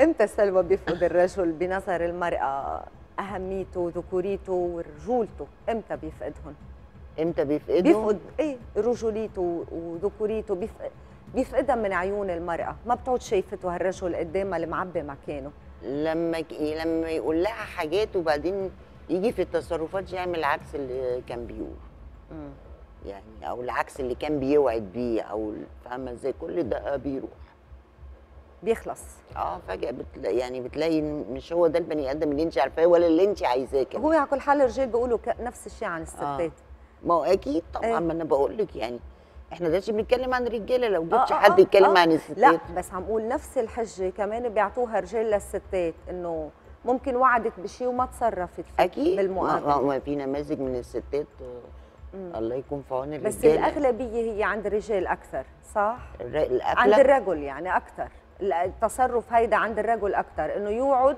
إمتى سلوى بيفقد الرجل بنظر المرأة؟ أهميته وذكوريته ورجولته إمتى بيفقدهم إمتى بيفقدوا بيفقد إيه رجوليته وذكوريته بيفقد بيفقدها من عيون المرأة. ما بتعود شايفته هالرجل قدامها المعبي مكانه. لما ك- لما يقول لها حاجات وبعدين يجي في التصرفات يعمل عكس اللي كان بيقول. يعني أو العكس اللي كان بيوعد بيه أو فاهمة إزاي؟ كل ده بيروح. بيخلص. آه فجأة بتلاقي يعني بتلاقي مش هو ده البني آدم اللي انت عارفاه ولا اللي انت عايزاه كمان هو على كل حال الرجال بيقولوا نفس الشيء عن الستات. ما هو أكيد إيه. طبعا ما أنا بقول لك يعني إحنا دلوقتي بنتكلم عن الرجاله لو جبت آه، آه، حد آه، يتكلم آه. عن الستات. لا بس عم أقول نفس الحجة كمان بيعطوها رجال للستات إنه ممكن وعدت بشيء وما تصرفت فيه أكيد. بالمقابل ما- ما في نماذج من الستات آه، الله يكون في عون الرجالة. بس الأغلبية هي عند الرجال أكثر صح؟ عند الرجل يعني أكثر. التصرف هيدا عند الرجل أكثر إنه يوعد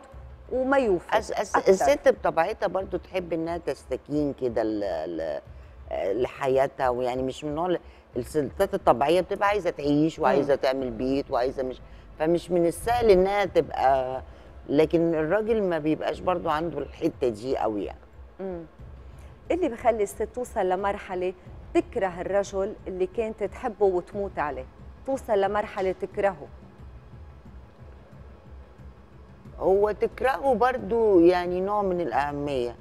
وما يوفي أس أس أكتر. الست بطبيعتها برضو تحب إنها تستكين كده لحياتها ويعني مش من نوع ال- الستات الطبيعية بتبقى عايزة تعيش وعايزة تعمل بيت وعايزة مش فمش من السهل إنها تبقى لكن الراجل ما بيبقاش برضو عنده الحتة دي قوي يعني مم. إيه اللي بخلي الست توصل لمرحلة تكره الرجل اللي كانت تحبه وتموت عليه توصل لمرحلة تكرهه هو تكرهه برضو يعني نوع من الأهمية.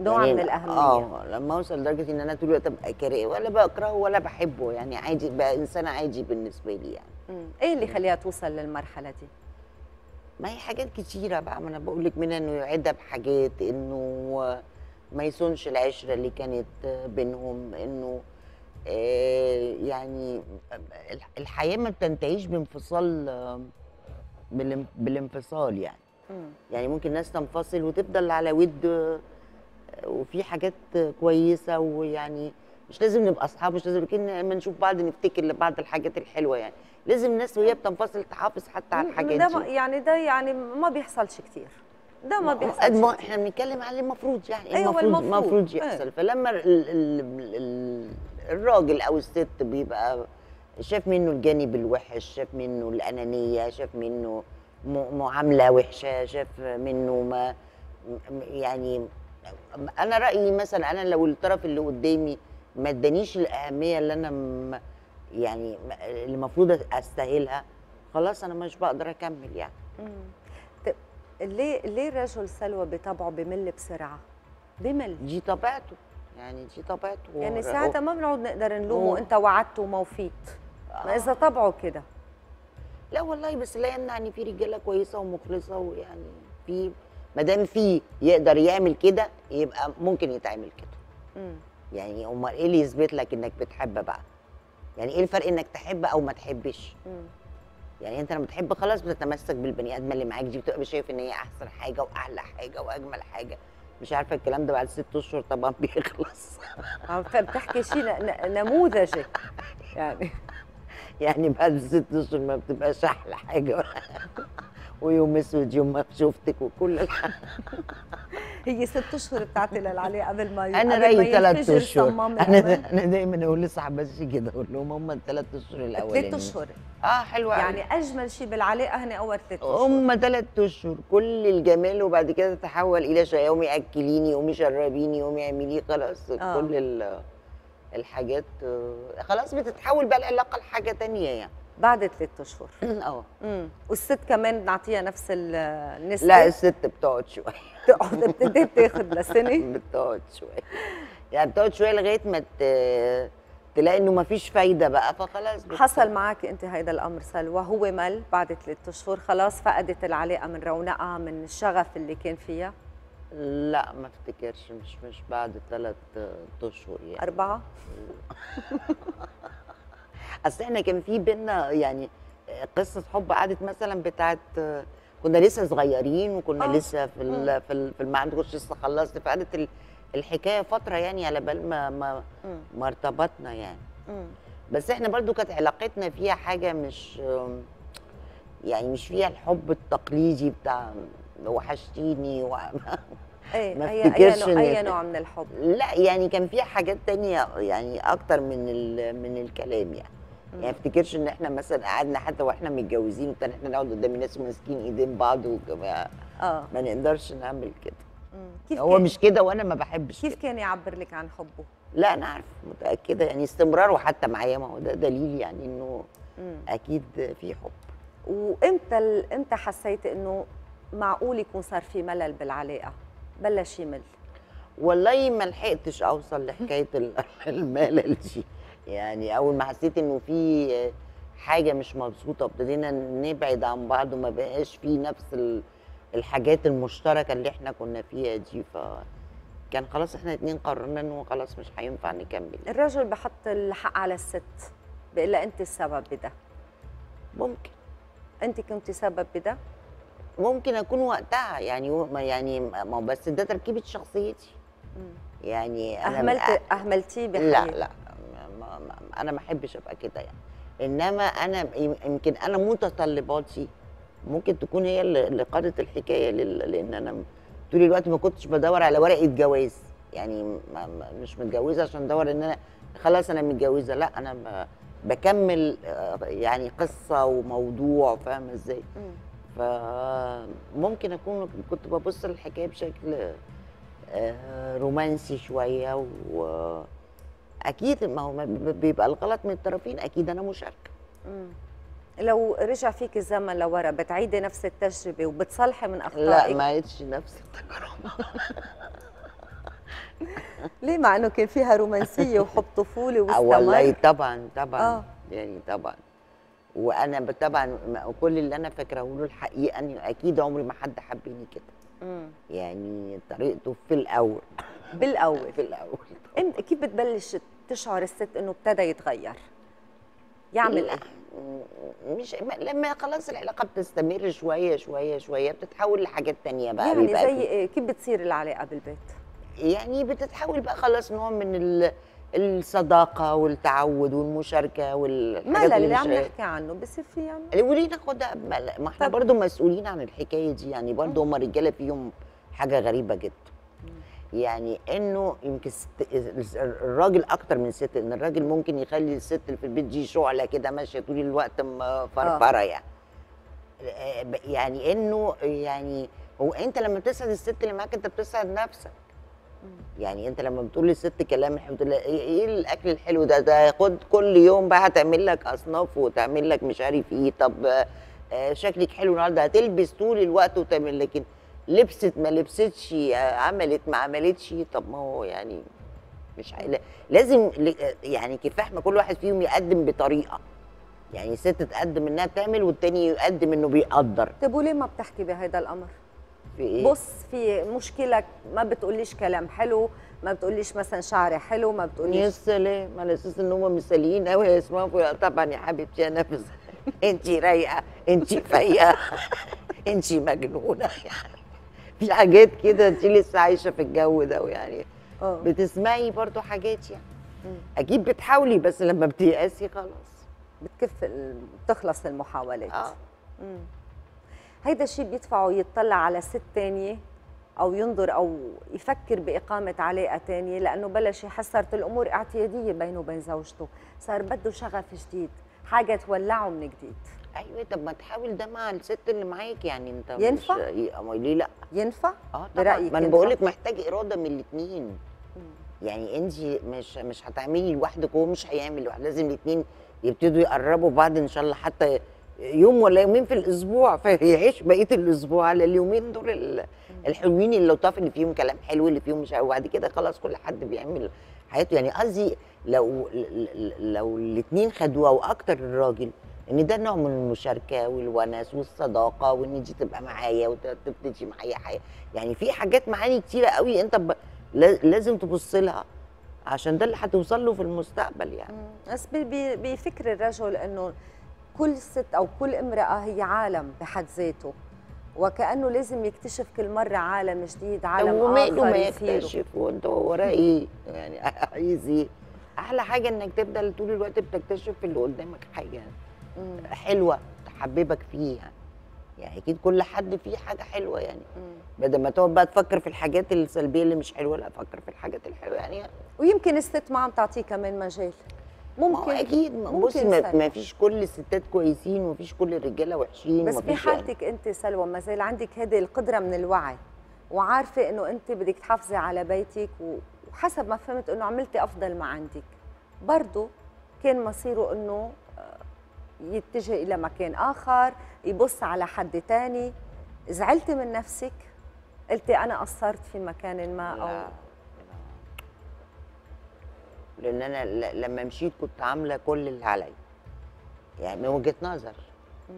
نوع يعني من الأهمية. آه لما أوصل لدرجة إن أنا طول الوقت أبقى كاره ولا بكرهه ولا بحبه يعني عادي بقى إنسان عادي بالنسبة لي يعني. مم. إيه اللي خليها توصل للمرحلة دي؟ ما هي حاجات كتيرة بقى ما أنا بقول لك منها إنه يعدها بحاجات إنه ما يصونش العشرة اللي كانت بينهم إنه آه، يعني الحياة ما بتنتهيش بانفصال آه، بالانفصال يعني مم. يعني ممكن ناس تنفصل وتفضل على ود وفي حاجات كويسة ويعني مش لازم نبقى أصحاب مش لازم لكن لما نشوف بعض نفتكر لبعض الحاجات الحلوة يعني لازم الناس وهي بتنفصل تحافظ حتى على الحاجات ده دي ما- يعني ده يعني ما بيحصلش كتير ده ما قد بيحصلش ما كتير. إحنا بنتكلم على المفروض يعني أيوة، المفروض المفروض. المفروض إيه. يحصل فلما ال ال ال الراجل أو الست بيبقى شاف منه الجانب الوحش شاف منه الأنانية شاف منه م- معاملة وحشة شاف منه ما يعني أنا رأيي مثلا أنا لو الطرف اللي قدامي ما ادانيش الأهمية اللي أنا م- يعني اللي المفروض أستاهلها خلاص أنا مش بقدر أكمل يعني. طيب ليه ليه الرجل سلوى بطبعه بمل بسرعة؟ بمل. دي طبيعته يعني دي طبيعته. يعني ساعتها ما بنقعد نقدر نلومه أنت وعدت وما وفيت ما إذا طبعه كده. لا والله بس لا يمنع إن في رجالة كويسة ومخلصة ويعني في ما دام في يقدر يعمل كده يبقى ممكن يتعمل كده. مم. يعني أمال إيه اللي يثبت لك إنك بتحب بقى؟ يعني إيه الفرق إنك تحب أو ما تحبش؟ مم. يعني أنت لما بتحب خلاص بتتمسك بالبني آدم اللي معاك دي بتبقى شايف إن هي أحسن حاجة واحلى حاجة وأجمل حاجة. مش عارفة الكلام ده بعد ست أشهر طبعا بيخلص. عم ف- بتحكي شيء نموذجي. يعني يعني بعد ست أشهر ما بتبقاش أحلى حاجة. ويوم أسود يوم ما شفتك وكل هي ست أشهر بتعطي للعلاقه قبل ما أنا رايي ثلاث أشهر. أنا. أنا دايما أقول لصاحبتي كده أقول لهم هم الثلاث أشهر الأولانيين. ثلاث أشهر. آه حلوة يعني أجمل شيء بالعلاقة هن أول ثلاث أشهر. هم ثلاث أشهر كل الجمال وبعد كده تتحول إلى شيء يومي أكليني يومي شربيني يومي اعملي خلاص آه. كل ال- الحاجات آه، خلاص بتتحول بقى العلاقة لحاجة تانية يعني. بعد ثلاث أشهر. أه. والست كمان نعطيها نفس ال- النسبة لا الست بتقعد شوية. تقعد بتبتدي تاخذ لسنه بتقعد شوية. يعني بتقعد شوية لغاية ما ت- تلاقي إنه ما فيش فايدة بقى فخلاص حصل معك أنت هيدا الأمر سلوى. هو مل بعد ثلاث أشهر خلاص فقدت العلاقة من رونقها من الشغف اللي كان فيها؟ لا ما افتكرش مش مش بعد ثلاث أشهر يعني أربعة أصل إحنا كان في بينا يعني قصة حب قعدت مثلا بتاعت كنا لسه صغيرين وكنا آه. لسه في ال- في ال- في المعهد كنتش لسه خلصت فقعدت ال- الحكاية فترة يعني على بال ما ما. ما ارتبطنا يعني مم. بس إحنا برضو كانت علاقتنا فيها حاجة مش يعني مش فيها الحب التقليدي بتاع وحشتيني و... إيه ما اي اي إن- أي نوع من الحب لا يعني كان فيها حاجات تانية يعني أكتر من ال... من الكلام يعني. يعني افتكرش إن إحنا مثلا قعدنا حتى وإحنا متجوزين وبتاع إحنا نقعد قدام الناس ماسكين إيدين بعض وما آه ما نقدرش نعمل كده. كيف هو كان مش كده وأنا ما بحبش كيف كده. كان يعبر لك عن حبه؟ لا أنا عارفه متأكدة يعني استمراره حتى معايا ما هو ده دليل يعني إنه مم. أكيد في حب وإمتى إمتى حسيت إنه معقول يكون صار في ملل بالعلاقة؟ بلش يمل. والله ما لحقتش أوصل لحكاية ال- الملل دي. يعني أول ما حسيت إنه في حاجة مش مبسوطه ابتدينا نبعد عن بعض وما بقاش في نفس ال- الحاجات المشتركة اللي إحنا كنا فيها دي. ف كان خلاص إحنا اتنين قررنا إنه خلاص مش هينفع نكمل. الرجل بحط الحق على الست. بيقول لها أنت السبب بده. ممكن. أنت كنت سبب بده؟ ممكن أكون وقتها يعني يعني ما هو بس ده تركيبة شخصيتي. يعني أنا أهملت أهملتيه لا بحياتك لا ما ما أنا ما أحبش أبقى كده يعني. إنما أنا يم- يمكن أنا متطلباتي ممكن تكون هي اللي قادت الحكاية لأن أنا طول الوقت ما كنتش بدور على ورقة جواز. يعني مش متجوزة عشان أدور إن أنا خلاص أنا متجوزة لا أنا بكمل آه، يعني قصة وموضوع فاهمه إزاي. فممكن أكون كنت ببص للحكاية بشكل آه، رومانسي شوية واكيد ما هو بيبقى الغلط من الطرفين أكيد أنا مشاركة. لو رجع فيك الزمن لورا بتعيدي نفس التجربة وبتصلحي من لا أخطائك؟ ما عادش نفس التجربة. ليه؟ مع إنه كان فيها رومانسية وحب طفولة آه والله طبعا طبعا. آه. يعني طبعا. وأنا طبعا كل اللي أنا فاكره له الحقيقة اني أكيد عمري ما حد حبني كده. مم. يعني طريقته في الأول. بالأول. في الأول. انت كيف بتبلش تشعر الست انه ابتدى يتغير. يعمل إيه؟ مش ما- لما خلاص العلاقة بتستمر شوية شوية شوية بتتحول لحاجات تانية بقى يعني زي إيه؟ كيف بتصير العلاقة بالبيت. يعني بتتحول بقى خلاص نوع من ال- الصداقة والتعود والمشاركة والحاجات اللي مش عم نحكي عنه؟ بصير في يعني اللي وليه ناخدها. ما إحنا طب. برضو مسؤولين عن الحكاية دي يعني برضو هم الرجاله فيهم حاجة غريبة جدا. يعني إنه يمكن الراجل أكتر من الست إن الراجل ممكن يخلي الست اللي في البيت دي شعلة كده ماشية طول الوقت مفرفره يعني. آه، يعني إنه يعني هو أنت لما بتسعد الست اللي معاك أنت بتسعد نفسك. يعني انت لما بتقول للست كلام حلو تقول لها إيه إيه الأكل الحلو ده؟ ده خد كل يوم بقى هتعمل لك أصناف وتعمل لك مش عارف إيه طب آه، شكلك حلو النهارده هتلبس طول الوقت وتعمل لكن لبست ما لبستش آه، عملت ما عملتش طب ما هو يعني مش لا- لازم يعني كفاح ما كل واحد فيهم يقدم بطريقة. يعني ست تقدم إنها بتعمل والتاني يقدم إنه بيقدر. طيب وليه ما بتحكي بهذا الأمر؟ في إيه؟ بص في مشكلة ما بتقوليش كلام حلو ما بتقوليش مثلا شعري حلو ما يا بتقوليش سلام على أساس إن هم مثاليين قوي يسمعوا طبعا يا حبيبتي أنا بس أنت رايقة أنت فايقة أنت مجنونة يعني. في حاجات كده أنت لسه عايشة في الجو ده ويعني آه. بتسمعي برضو حاجات يعني. أكيد بتحاولي بس لما بتيأسي خلاص. بتكف بتخلص المحاولات. آه. مم. هيدا الشيء بيدفعه يطلع على ست تانية أو ينظر أو يفكر بإقامة علاقة تانية لأنه بلش يحس صارت الأمور اعتيادية بينه وبين زوجته صار بده شغف جديد حاجة تولعه من جديد أيوه طب ما تحاول ده مع الست اللي معاك يعني أنت ينفع؟ مش ليه لأ ينفع؟ آه طبعا ما أنا؟ بقول لك محتاج إرادة من الاثنين يعني أنت مش مش هتعملي لوحدك وهو مش هيعمل لوحده لازم الاثنين يبتدوا يقربوا بعض إن شاء الله حتى يوم ولا يومين في الأسبوع فيعيش بقية الأسبوع على اليومين دول ال- الحلوين اللطاف اللي فيهم كلام حلو اللي فيهم مش وبعد كده خلاص كل حد بيعمل حياته. يعني قصدي لو لو الاثنين خدوها وأكتر الراجل ان ده نوع من المشاركة والونس والصداقة وإن دي تبقى معايا وتبتدي معايا حياه يعني في حاجات معاني كتيرة قوي أنت لازم تبص لها عشان ده اللي هتوصل له في المستقبل يعني. بس بفكر الرجل إنه كل ست أو كل امرأة هي عالم بحد ذاته وكأنه لازم يكتشف كل مرة عالم جديد عالم آخر ما يكتشف وانت وراه إيه يعني عايز إيه أحلى حاجة إنك تفضل طول الوقت بتكتشف اللي قدامك حاجة مم. حلوة تحببك فيه يعني. يعني أكيد كل حد فيه حاجة حلوة يعني. بدل ما تقعد بقى تفكر في الحاجات السلبية اللي مش حلوة لا فكر في الحاجات الحلوة يعني. ويمكن الست ما عم تعطيه كمان مجال. ممكن. أكيد بصي ما, فيش كل الستات كويسين وما فيش كل الرجالة وحشين بس ومفيش يعني- بحالتك أنت سلوى ما زال عندك هذه القدرة من الوعي وعارفة إنه أنت بدك تحافظي على بيتك وحسب ما فهمت إنه عملتي أفضل ما عندك. برضه كان مصيره إنه آه، يتجه إلى مكان آخر يبص على حد تاني. زعلتي من نفسك؟ قلتي أنا قصرت في مكان ما أو لا. لأن أنا لما مشيت كنت عاملة كل اللي عليا. يعني من وجهة نظر. مم.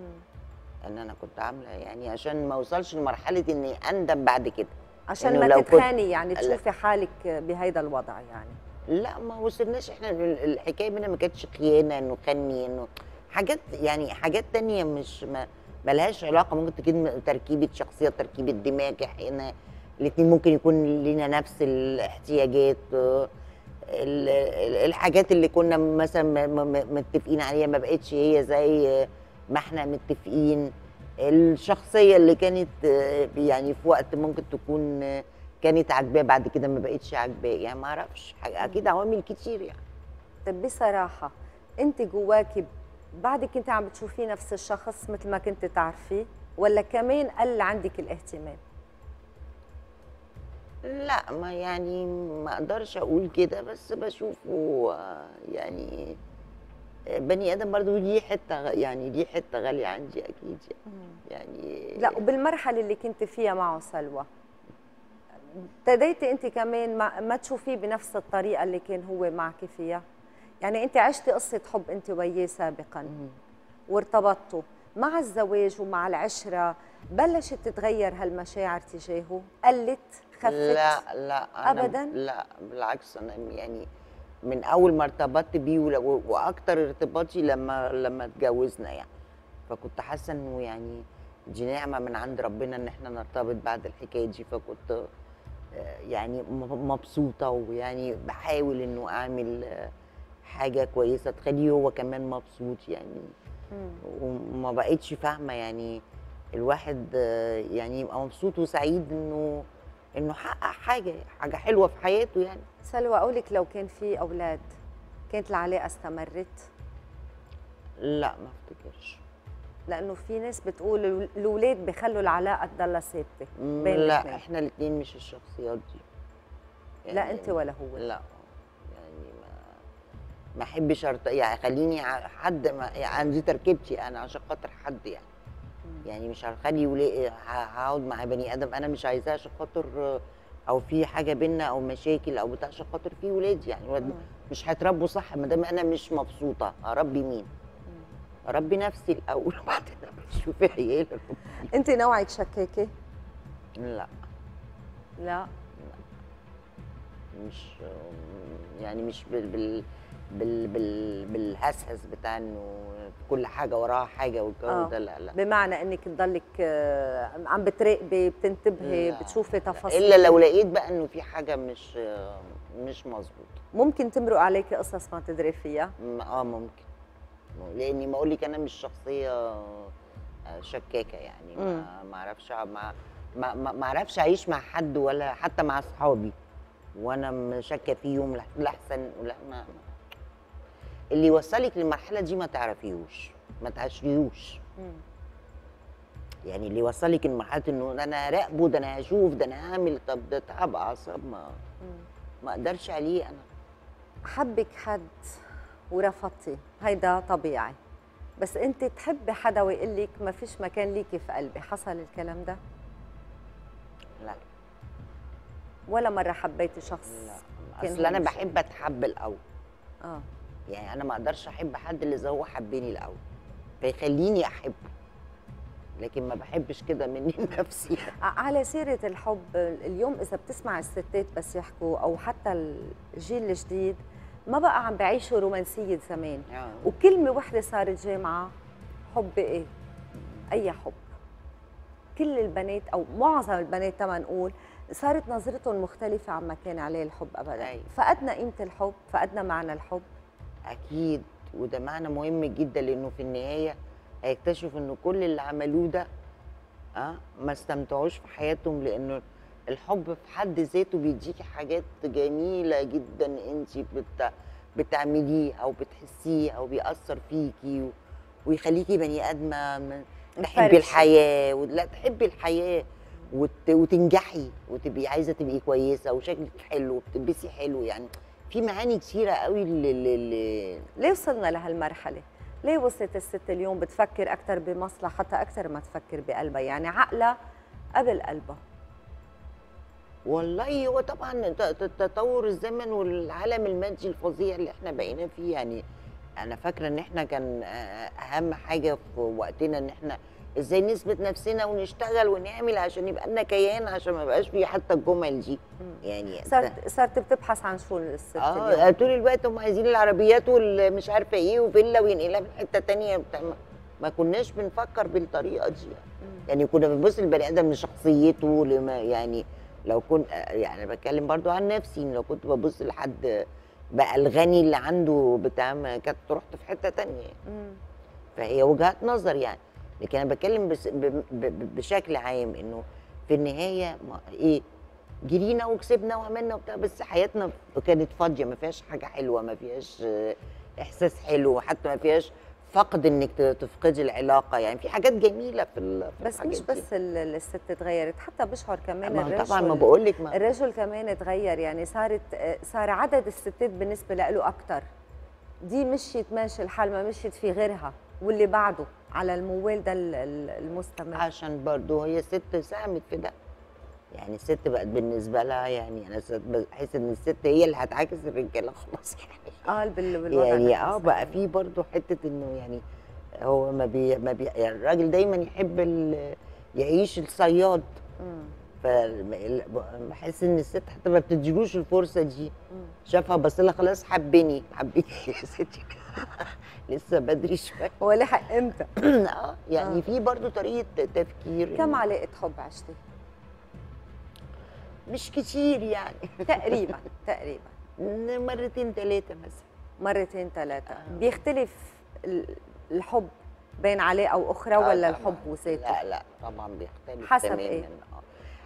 إن أنا كنت عاملة يعني عشان ما أوصلش لمرحلة إني أندم بعد كده. عشان ما تتخاني يعني. تشوفي حالك بهيدا الوضع يعني. لا ما وصلناش. إحنا ال- الحكاية بينا ما كانتش خيانة إنه خني إنه حاجات يعني حاجات تانية مش ما ملهاش علاقة. ممكن تكون تركيبة شخصية تركيبة دماغ إحنا الاثنين ممكن يكون لينا نفس الاحتياجات. ال- ال- الحاجات اللي كنا مثلا متفقين عليها ما بقتش هي زي ما إحنا متفقين. الشخصية اللي كانت يعني في وقت ممكن تكون كانت عاجباه بعد كده ما بقتش عاجباه. يعني ما أعرفش أكيد عوامل كتير يعني. طب بصراحة أنت جواكي بعدك أنت عم بتشوفيه نفس الشخص مثل ما كنت تعرفيه ولا كمان قل عندك الاهتمام؟ لا ما يعني ما أقدرش أقول كده بس بشوفه آه، يعني آه، بني آدم برضو ليه حتة يعني ليه حتة غالية عندي أكيد يعني يعني لا وبالمرحلة اللي كنت فيها معه سلوى ابتديتي أنت كمان ما, ما تشوفيه بنفس الطريقة اللي كان هو معك فيها؟ يعني أنت عشتي قصة حب أنت وياه سابقاً. وارتبطتوا مع الزواج ومع العشرة بلشت تتغير هالمشاعر تجاهه؟ قلت؟ خفت؟ لا لا أنا أبداً؟ لا بالعكس أنا يعني من أول ما ارتبطت بيه وأكتر ارتباطي لما لما اتجوزنا يعني فكنت حاسة إنه يعني دي نعمة من عند ربنا إن إحنا نرتبط بعد الحكاية دي فكنت يعني مبسوطة ويعني بحاول إنه أعمل حاجة كويسة تخليه هو كمان مبسوط يعني. وما بقتش فاهمة يعني الواحد يعني يبقى مبسوط وسعيد إنه انه حقق حاجة حاجة حلوة في حياته يعني سلوى أقولك لو كان في أولاد كانت العلاقة استمرت لا ما افتكرش لأنه في ناس بتقول ال- الأولاد بخلوا العلاقة تضلها بين لا الاثنين. إحنا الاثنين مش الشخصيات دي لا أنت ولا هو لا يعني ما ما أحبش. يعني خليني حد ما يعني دي تركيبتي أنا عشان خاطر حد يعني. يعني مش هخلي ولا ه- هقعد مع بني آدم أنا مش عايزاه عشان خاطر آه، أو في حاجة بينا أو مشاكل أو بتاع عشان خاطر في ولاد يعني ولاد مم. مش هيتربوا صح ما دام أنا مش مبسوطة أربي مين؟ أربي نفسي الأول وبعدين أشوف عيال أنت نوعك شكاكة؟ لا لا مش يعني مش بال بال بال بال بالهسهس بتاع إنه كل حاجة وراها حاجة والجو آه. ده لا لا. بمعنى إنك تضلك آه، عم بتراقبي بتنتبهي بتشوفي. تفاصيل. إلا لو لقيت بقى إنه في حاجة مش مش مظبوطة. ممكن تمرق عليك قصص ما تدري فيها. آه ممكن. لأني ما أقول لك أنا مش شخصية آه، شكاكة يعني. ما ما أعرفش ما ما أعرفش أعيش مع حد ولا حتى مع أصحابي. وأنا مشكه فيهم لح- لاحسن لا ما ما- اللي يوصلك للمرحلة دي ما تعرفيهوش ما تعاشريهوش مم. يعني اللي يوصلك لمرحلة إنه ده أنا هراقبه ده أنا هشوف ده أنا هعمل طب ده تعب أعصاب ما مم. ما أقدرش عليه أنا. حبك حد ورفضتي هيدا طبيعي. بس أنت تحبي حدا ويقول لك ما فيش مكان ليكي في قلبي حصل الكلام ده؟ لا. ولا مرة حبيتي شخص لا. أصل أنا بحب أتحب الأول. آه. يعني أنا ما أقدرش أحب حد اللي زي هو حبني الأول فيخليني أحبه لكن ما بحبش كده مني لنفسي على سيرة الحب اليوم إذا بتسمع الستات بس يحكوا أو حتى الجيل الجديد ما بقى عم بعيشوا رومانسية زمان آه. وكلمة وحدة صارت جامعة حب إيه؟ أي حب كل البنات أو معظم البنات تما نقول صارت نظرتهم مختلفة عما كان عليه الحب ابدا. فقدنا قيمة الحب فقدنا معنى الحب أكيد وده معنى مهم جدا لأنه في النهاية هيكتشفوا إن كل اللي عملوه ده آه ما استمتعوش في حياتهم لأنه الحب في حد ذاته بيديكي حاجات جميلة جدا انت بت بتعمليه أو بتحسيه أو بيأثر فيكي و... ويخليكي بني آدمة تحبي. الحياة ولا تحبي الحياة وت... وتنجحي وتبقي عايزة تبقي كويسة وشكلك حلو وبتلبسي حلو يعني في معاني كتيرة قوي اللي, ليه وصلنا لهالمرحله ليه وصلت الست اليوم بتفكر أكثر بمصلحتها أكثر ما تفكر بقلبها؟ يعني عقلها قبل قلبها. والله هو طبعا تطور الزمن والعالم المادي الفظيع اللي إحنا بقينا فيه. يعني أنا فاكرة إن إحنا كان أهم حاجة في وقتنا إن إحنا إزاي نثبت نفسنا ونشتغل ونعمل عشان يبقى لنا كيان عشان ما يبقاش فيه حتى الجمل دي. يعني صارت صارت بتبحث عن شو الست آه طول الوقت هم عايزين العربيات والمش عارفة إيه وفيلا وينقلها من حتة بتاع ما- ما كناش بنفكر بالطريقة دي. يعني. يعني كنا بنبص للبني آدم لشخصيته لما يعني لو كنت يعني بتكلم برضو عن نفسي لو كنت ببص لحد بقى الغني اللي عنده بتاع ما كانت رحت في حتة مم. فهي وجهات نظر يعني. لكن أنا بتكلم بس ب ب ب بشكل عام إنه في النهاية ما إيه جرينا وكسبنا وعملنا وبتاع بس حياتنا كانت فاضية ما فيهاش حاجة حلوة ما فيهاش آه، إحساس حلو حتى ما فيهاش فقد إنك تفقدي العلاقة. يعني في حاجات جميلة في, بس مش. بس ال- الست تغيرت حتى بشعر كمان الرجل طبعا ما بقول لك الرجل كمان تغير يعني صارت صار عدد الستات بالنسبة له أكثر دي مشيت ماشي الحال ما مشيت في غيرها. واللي بعده على الموال ده ال- ال- المستمر عشان برضو هي ست ساهمت في ده يعني الست بقت بالنسبة لها يعني أنا بحس إن الست هي اللي هتعاكس الرجالة خلاص يعني بال- بالوضع يعني آه بقى. في برضه حتة إنه يعني هو ما بي ما بي يعني الراجل دايما يحب يعيش الصياد. فبحس إن الست حتى ما بتديلوش الفرصة دي. شافها بس لها خلاص حبني حبيني يا ستي لسه بدري شوية هو لحق إمتى؟ آه يعني آه. في برضه طريقة تفكير كم علاقة حب عشتي؟ مش كتير يعني تقريبا تقريبا مرتين ثلاثة مثلا مرتين ثلاثة آه. بيختلف ال- الحب بين علاقة وأخرى آه ولا طبعاً. الحب وذاته؟ لا لا طبعا بيختلف حسب تماما إيه؟ آه.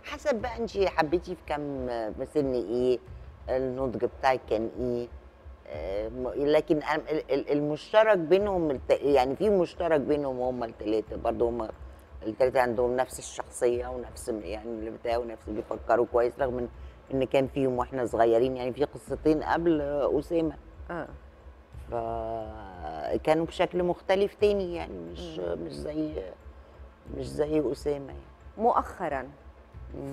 حسب بقى انت حبيتي في كام في سن إيه النضج بتاعك كان إيه آه، لكن ال- ال- المشترك بينهم يعني في مشترك بينهم هم الثلاثه برضه هم الثلاثه عندهم نفس الشخصية ونفس يعني اللي بتاع ونفس بيفكروا كويس رغم ان إن كان فيهم وإحنا صغيرين. يعني في قصتين قبل آه، أسامة. آه. فكانوا بشكل مختلف تاني يعني مش مش زي مش زي أسامة يعني. مؤخرا.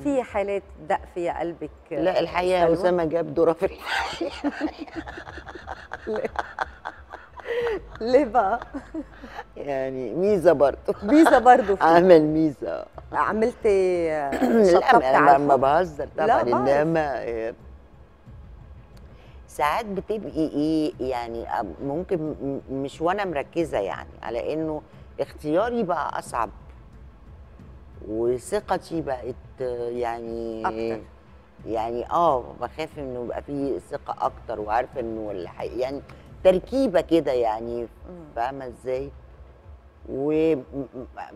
في حالات دق فيها قلبك لا الحقيقة؟ أسامة جاب دورة في ليه بقى؟ يعني ميزة برضه ميزة برضه عمل ميزة عملتي لا أنا ما؟ بهزر طبعا. إنما ساعات بتبقي إيه يعني ممكن مش وأنا مركزة يعني على إنه اختياري بقى أصعب وثقتي بقت يعني أكتر. يعني آه بخاف إنه يبقى في ثقة أكتر وعارفة إنه الح- يعني تركيبة كده يعني. فاهمة إزاي و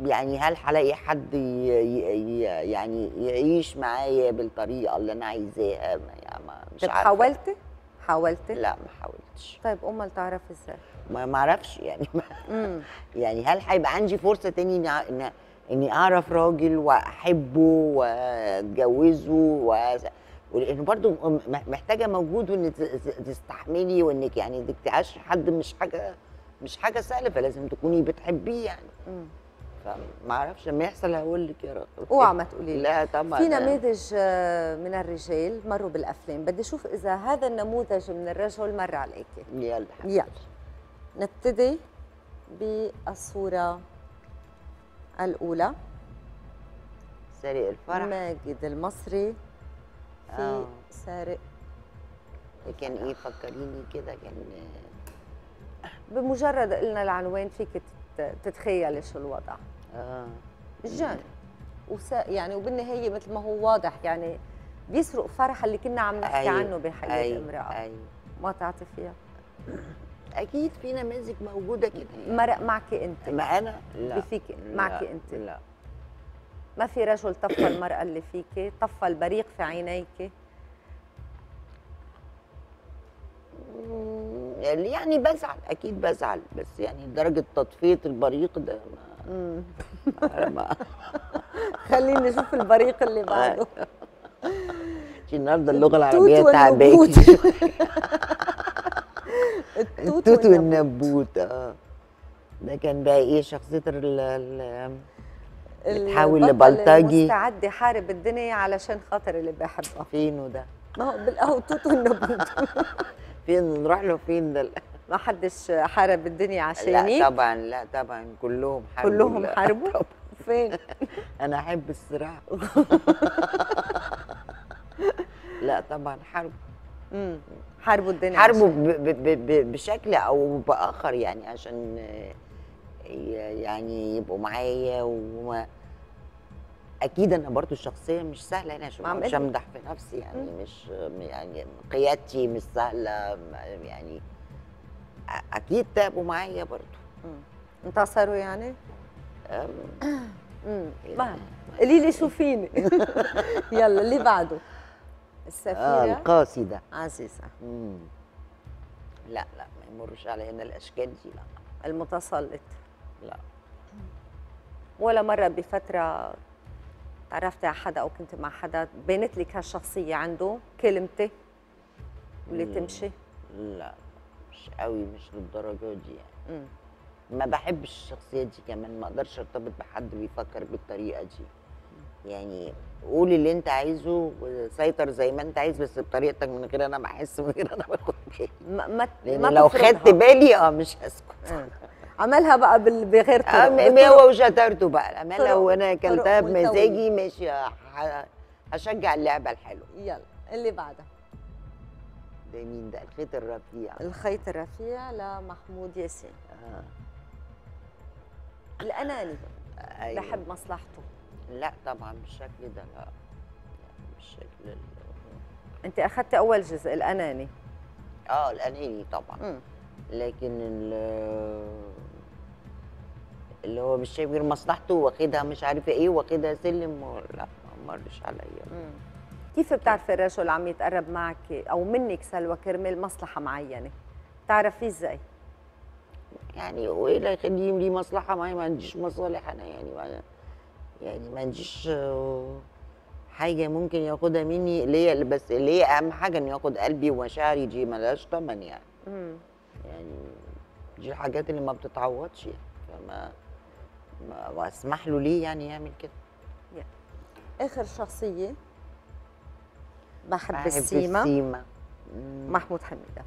يعني هل هلاقي حد يعني يعيش معايا بالطريقة اللي أنا عايزاها ما- يعني ما مش طب عارفة حاولتي؟ حاولتي؟ لا ما حاولتش طيب أمال تعرف إزاي؟ ما ما أعرفش يعني امم يعني هل هيبقى عندي فرصة تاني إن إني أعرف راجل وأحبه وأتجوزه و... ولأنه برضو محتاجة مجهود وان تستحملي وإنك يعني إنك تعيشي حد مش حاجة مش حاجة سهلة فلازم تكوني بتحبيه يعني. فما أعرفش لما يحصل هقول لك يا رب. اوعى ما تقولي لي. لا طبعا. في نماذج آه، من الرجال مروا بالأفلام. بدي أشوف إذا هذا النموذج من الرجل مر عليك. يلا. يلا. نبتدي بالصورة الأولى. سارق الفرح. ماجد المصري في آه. سارق. كان إيه؟ فكريني كده كان بمجرد قلنا العنوان فيك تت- تتخيلي شو الوضع. آه. جان وس... يعني وبالنهاية مثل ما هو واضح يعني بيسرق فرح اللي كنا عم نحكي أيوة، عنه بحياة أيوة، امرأة. أيوه. ما تعطي فيها. أكيد في نماذج موجودة كده مرق معك أنت. ما أنا لا. بفيك لا، معك أنت. لا. ما في رجل طفى المرأة اللي فيك طفى البريق في عينيك؟ يعني بزعل أكيد بزعل بس يعني درجة تطفية البريق ده ما, ما خليني نشوف البريق اللي بعده. شي النهارده اللغة العربية تعبانة. التوت التوت والنبوت. آه. ده كان بقى إيه شخصية ال ال- بتحاول لبلطجي. المستعد يحارب الدنيا علشان خاطر اللي بيحبها فينه ده؟ ما هو بالقهوة التوت والنبوت. فين؟ نروح له فين ده؟ ما حدش حارب الدنيا لا عشاني طبعا لا طبعا. كلهم حاربوا. كلهم لا، حاربوا. فين؟ أنا أحب الصراع. لا طبعا حرب. حاربوا الدنيا حاربوا بشكل أو بآخر يعني عشان يعني يبقوا معايا وما أكيد أنا برضو الشخصية مش سهلة يعني عشان مش. امدح في نفسي يعني مش يعني قيادتي مش سهلة يعني أكيد تعبوا معايا برضو. انتصروا يعني؟ أم، مم. ما قولي لي شو فيني. يلا اللي بعده. السفيرة القاسي ده عزيزة. مم. لا لا ما يمرش علينا الأشكال دي لا. المتسلط. لا. ولا مرة بفترة تعرفتي على حدا أو كنت مع حدا بينت لك هالشخصية عنده كلمتي واللي مم. تمشي؟ لا مش قوي مش للدرجة دي يعني. مم. ما بحبش الشخصية دي كمان ما أقدرش ارتبط بحد بيفكر بالطريقة دي. يعني قول اللي انت عايزه وسيطر زي ما انت عايز بس بطريقتك من غير أنا ما احس من غير أنا باخد بالي. ما ما لأن لو. خدت بالي آه مش هسكت. آه. عملها بقى بال- بغير طرق آه، ما بطرق- هو وشطارته بقى. اما طرق- لو أنا طرق اكلتها. بمزاجي ماشي ه- هشجع اللعبة الحلوة. يلا اللي بعدها. ده مين ده؟ الخيط الرفيع. الخيط الرفيع لمحمود ياسين. آه. الأناني. أيوة. بحب مصلحته. لا طبعا بالشكل ده لا لا، بالشكل ال- أنت أخذت أول جزء الأناني آه الأناني طبعا مم. لكن ال- اللي هو مش شايف غير مصلحته واخدها مش عارفه إيه واخدها سلم و- لا ما مرش عليا. كيف بتعرفي الرجل عم يتقرب معك أو منك سلوى كرمال مصلحة معينة بتعرفيه إزاي؟ يعني وايه اللي يخليه لي مصلحة معايا ما عنديش مصالح أنا يعني يعني ما عنديش آه، حاجة ممكن ياخدها مني اللي هي بس اللي هي أهم حاجة إنه ياخد قلبي ومشاعري دي ملهاش ثمن يعني. مم. يعني دي الحاجات اللي ما بتتعوضش يعني. فما ما واسمح له ليه يعني يعمل كده؟ آخر شخصية بحب بحب السيما. السيما. محمود حميدة.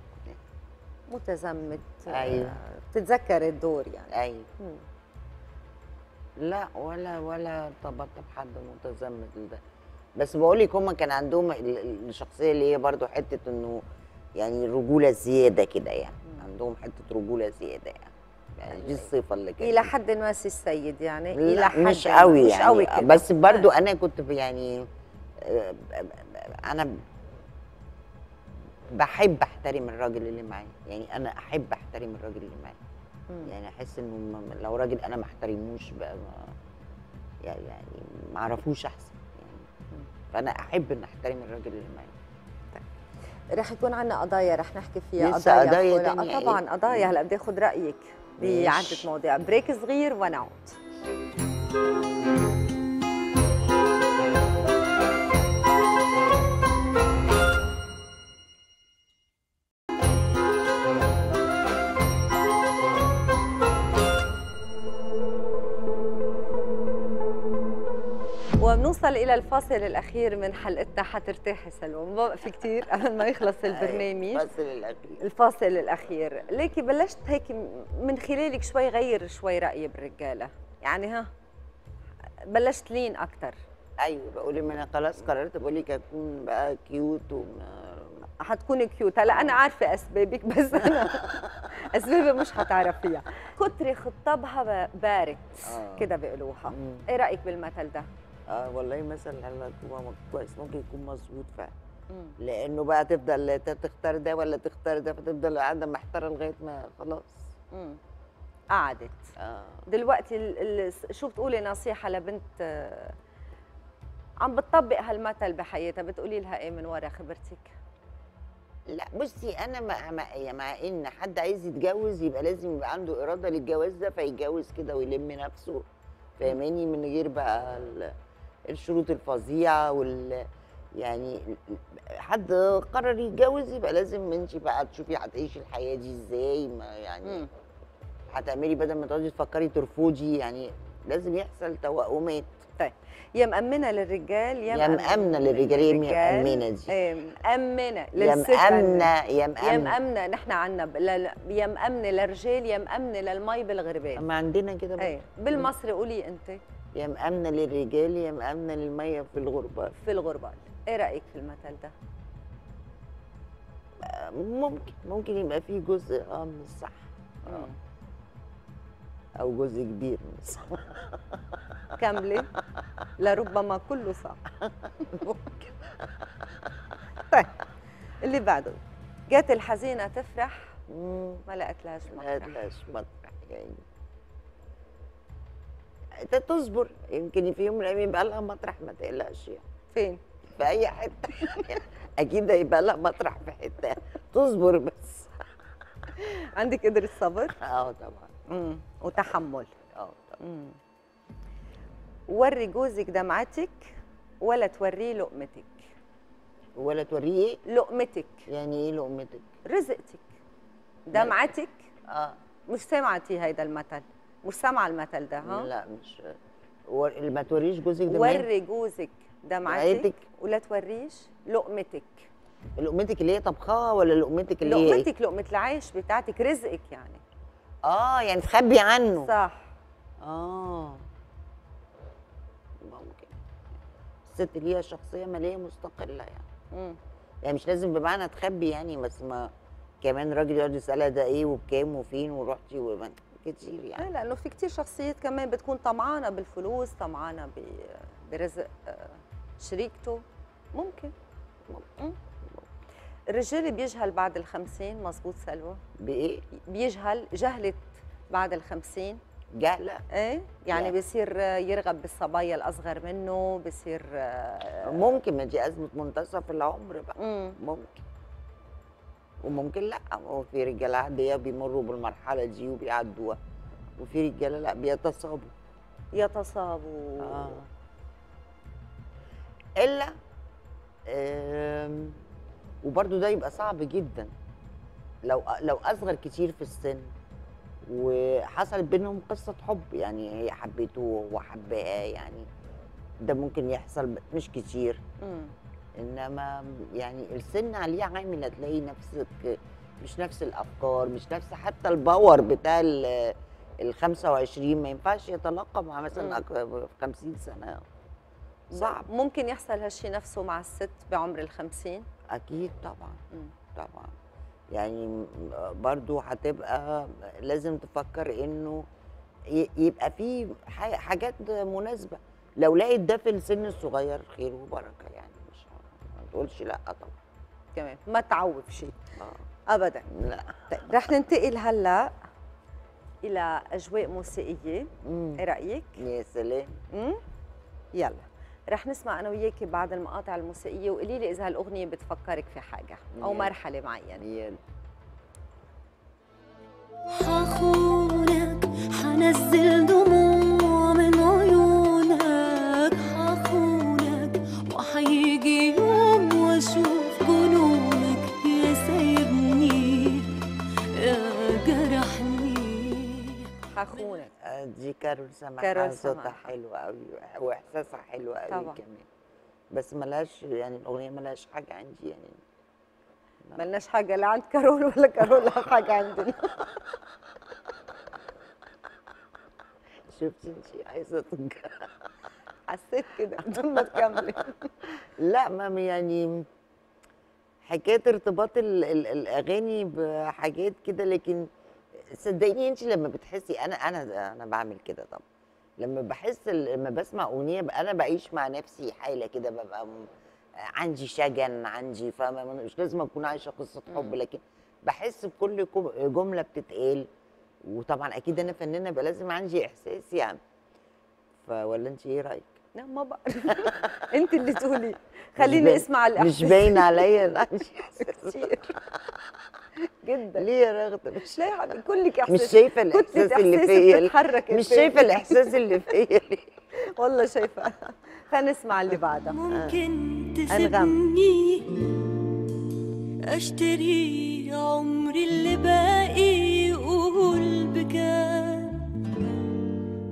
متزمت أيوة. بتتذكر الدور يعني. أيوه. مم. لا ولا ولا ارتبطت بحد متزمت ده بس بقول لك هم كان عندهم ال- ال- الشخصية اللي هي برضو حتة إنه يعني رجولة زيادة كده يعني. عندهم حتة رجولة زيادة يعني. يعني دي الصفة اللي كانت إلى حد ما سي السيد يعني لا حد مش قوي مش يعني. قوي كده. بس برضو أنا كنت يعني آه، أنا بحب أحترم الراجل اللي معايا. يعني أنا أحب أحترم الراجل اللي معايا. مم. يعني أحس إنه لو راجل أنا ما أحترموش بقى ما يعني يعني ما أعرفوش أحسن يعني. فأنا أحب إن أحترم الراجل اللي معايا. رح يكون عندنا قضايا رح نحكي فيها لسه قضايا. ولا- تانية. آه طبعا؟ قضايا. هلا بدي أخذ رأيك بعدة. مواضيع. بريك صغير ونعود. وبنوصل إلى الفاصل الأخير من حلقتنا حترتاحي سلوى ما بقى في كثير قبل ما يخلص البرنامج. الفصل الأخير. الفاصل الأخير. ليكي بلشت هيك من خلالك شوي غير شوي رايي بالرجالة. يعني ها بلشت لين أكثر أيوه بقول ما أنا خلاص قررت بقول لك اكون بقى cute وما حتكوني cute هلا أنا عارفة أسبابك بس أنا أسبابي مش حتعرفيها. كتري خطابها بارد آه. كده بيقولوها. إيه رأيك بالمثل ده؟ آه والله مثل حلوك هو كويس ممكن يكون مظبوط فعلا. لأنه بقى تفضل تختار ده ولا تختار ده فتفضل قاعدة محتارة لغاية ما خلاص مم. قعدت آه دلوقتي ال- ال- شو بتقولي نصيحة لبنت آه، عم بتطبق هالمثل بحياتها بتقولي لها إيه من ورا خبرتك؟ لا بصي أنا مع مع, يعني مع إن حد عايز يتجوز يبقى لازم يبقى عنده إرادة للجواز ده فيتجوز كده ويلم نفسه فاهماني من غير بقى الشروط الفظيعة وال يعني حد قرر يتجوز يبقى لازم انت بقى تشوفي هتعيشي الحياة دي إزاي ما يعني. هتعملي بدل ما تقعدي تفكري ترفضي يعني لازم يحصل توأمات يا مأمنة للرجال يا, يا مأمنة للرجال يا مأمنة دي. إيه مأمنة يا للست مأمنة يا يا مأمنة مأمنة نحن عنا ب- ل- يا مأمنة للرجال يا مأمنة للمي بالغربال. اما عندنا كده. إيه بالمصري قولي انت. يا مأمنة للرجال يا مأمنة للمية في الغربة. في الغربال إيه رأيك في المثل ده؟ ممكن ممكن يبقى فيه جزء آه من الصح. آه. أو جزء كبير من الصح. كاملة؟ لربما كله صح. طيب اللي بعده. جات الحزينة تفرح؟ ما لقت لهاش ما مطرح لهاش مطرح يعني تصبر يمكن في يوم من الأيام يبقى لها مطرح ما تقلقش يعني. فين؟ في أي حتة. أكيد هيبقى لها مطرح في حتة. تصبر بس. عندك قدرة صبر؟ آه طبعا. مم. وتحمل. آه طبعا. وري جوزك دمعتك ولا توريه لقمتك؟ ولا توريه؟ لقمتك. يعني إيه لقمتك؟ رزقتك. دمعتك آه. مش سمعتي هيدا المثل. مش سامعه المثل ده ها؟ لا مش. ما توريش جوزك دمعتك وري جوزك دمعتك. ولا توريش لقمتك. لقمتك اللي هي طبخها ولا لقمتك اللي هي؟ لقمتك لقمة العيش بتاعتك رزقك يعني. آه يعني تخبي عنه. صح. آه. ممكن. الست ليها شخصية ماليه مستقلة يعني. مم. يعني مش لازم بمعنى تخبي يعني بس ما كمان راجل يقعد يسألها ده إيه وبكام وفين ورحتي وما كتير يعني. لأنه في كتير شخصيات كمان بتكون طمعانة بالفلوس طمعانة برزق آه، شريكته ممكن. مم. الرجال بيجهل بعد الخمسين مزبوط سلوى؟ بإيه؟ بيجهل جهلت بعد الخمسين. جهلة؟ إيه؟ يعني لا. بيصير يرغب بالصبايا الأصغر منه بيصير آه، ممكن ما دي أزمة منتصف العمر بقى. مم. ممكن. وممكن لا. هو في رجاله عادية بيمروا بالمرحلة دي وبيعدوها. وفي رجاله لا بيتصابوا. يتصابوا. آه. إلا وبرده ده يبقى صعب جدا. لو لو أصغر كتير في السن وحصلت بينهم قصة حب يعني هي حبيته وهو حبها يعني ده ممكن يحصل مش كتير. مم. إنما يعني السن عليه عامل هتلاقي نفسك مش نفس الأفكار مش نفس حتى الباور بتاع ال ال 25 ما ينفعش يتلاقى مع. مثلا أك- 50 سنة. صعب. ممكن يحصل هالشي نفسه مع الست بعمر الخمسين؟ أكيد طبعا. مم. طبعا. يعني برضو هتبقى لازم تفكر إنه يبقى في حاجات مناسبة. لو لقيت ده في السن الصغير خير وبركة يعني. تقولش لا طبعا. تمام. ما تعوف شيء آه. ابدا. لا. طيب رح ننتقل هلأ إلى أجواء موسيقية. إيه رأيك؟ يا سلام؟ يلا. رح نسمع أنا وياكي بعض المقاطع الموسيقية وقولي لي إذا هالأغنية بتفكرك في حاجة أو يلا. مرحلة معينة. يلا. حخونك حنزل دموع حخونك آه، دي كارول سماحة كارول صوتها. حلو قوي وإحساسها حلو قوي طبعا. كمان. بس ملهاش يعني الأغنية ملهاش حاجة عندي يعني. ملناش حاجة لا عند كارول ولا كارول لها حاجة عندنا. شفتي انت عايزه حسيت كده بدون ما تكملي. لا ما يعني حكاية ارتباط ال ال الأغاني بحاجات كده لكن صدقيني انت لما بتحسي أنا أنا أنا بعمل كده طبعا. لما بحس لما بسمع أغنية أنا بعيش مع نفسي حالة كده ببقى عندي شجن عندي فاهمة؟ مش لازم أكون عايشة قصة حب لكن بحس بكل جملة بتتقال. وطبعا أكيد أنا فنانة بقى لازم عندي إحساس يعني. فولا انت إيه رأيك؟ لا ما بعرف انت اللي تقولي. خليني أسمع الإحساس. مش باين عليا عندي إحساس. كتير. جدا. ليه يا رغدة؟ مش لا يا حبيبي كلك احساس مش شايفة الإحساس اللي فيا مش. شايفة الإحساس اللي فيا ليه؟ والله شايفة. خلينا نسمع اللي بعدها ممكن أنغام. تسيبني؟ أشتري عمري اللي باقي قول بكام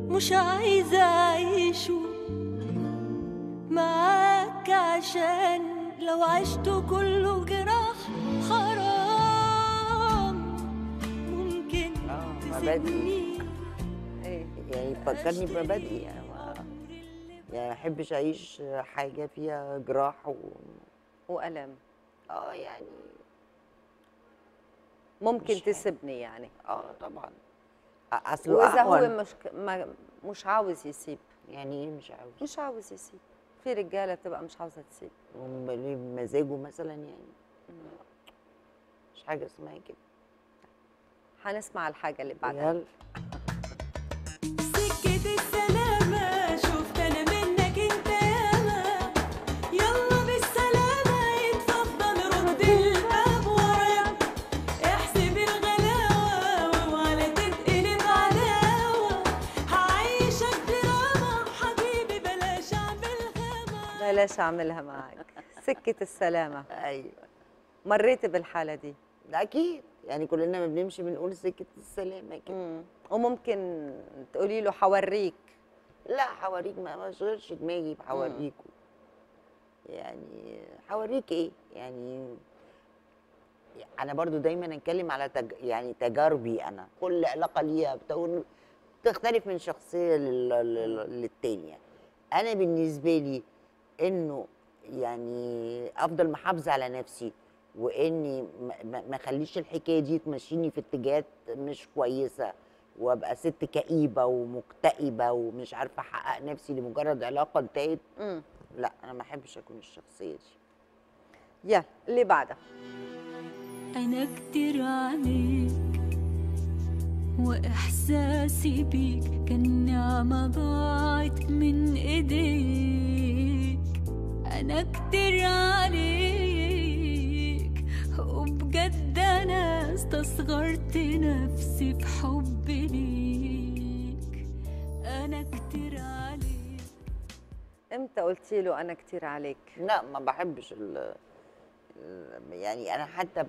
مش عايزة أعيشه معاك عشان لو عشته كله جراح حرام مبادئ. تسيبني إيه يعني فكرني بمبادئي يعني ما يعني أحبش أعيش حاجة فيها جراح و... وألم. آه يعني ممكن مش تسبني يعني. آه طبعا. أصل وإذا هو. مش ما مش عاوز يسيب. يعني إيه مش عاوز؟ مش عاوز يسيب. في رجالة بتبقى مش عاوزة تسيب. مزاجه مثلا يعني. مش حاجة اسمها كده. حنسمع الحاجة اللي بعدها. يلا. سكة السلامة شفت أنا منك أنت ياما يلا بالسلامة يتفضل رد الباب وراك احسب الغلاوة وعلى تنقلب عداوة هعيشك دراما حبيبي بلاش بلاش اعملها معك سكة السلامة. أيوه. مريت بالحالة دي؟ أكيد. يعني كلنا ما بنمشي بنقول سكه السلامة كده. مم. وممكن تقولي له حوريك. لا حواريك ما اشغلش دماغي بحواريكوا يعني حواريك إيه؟ يعني أنا برضو دايما أتكلم على تج... يعني تجاربي أنا. كل علاقة ليها بتقول تختلف من شخصية لل... لل... للتانية. أنا بالنسبة لي إنه يعني أفضل محافظة على نفسي. وإني ما- أخليش الحكاية دي تمشيني في اتجاهات مش كويسة وأبقى ست كئيبة ومكتئبة ومش عارفة أحقق نفسي لمجرد علاقة انتهت. لا أنا ما أحبش أكون الشخصية دي. يلا اللي بعدها أنا كتير عليك وإحساسي بيك كان نعمة ضاعت من إيديك. أنا كتير عليك استصغرت نفسي في حبي ليك أنا كتير عليك إمتى قلتي له أنا كتير عليك لا ما بحبش ال يعني أنا حتى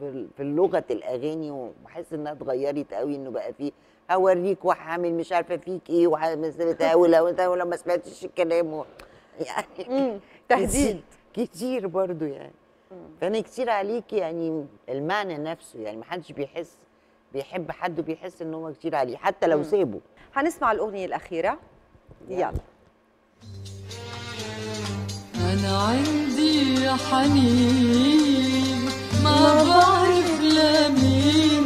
ب- في لغة الأغاني وبحس إنها اتغيرت قوي إنه بقى فيه هوريك وهعمل مش عارفة فيك إيه وهتقول لو انت لو ما سمعتش الكلام. يعني مم. تهديد كتير, كتير برضو يعني فأنا كتير عليك يعني المعنى نفسه يعني ما حدش بيحس بيحب حد وبيحس إن هو كتير عليه حتى لو. سابه. حنسمع الأغنية الأخيرة. يلا. أنا عندي حنين ما بعرف لمين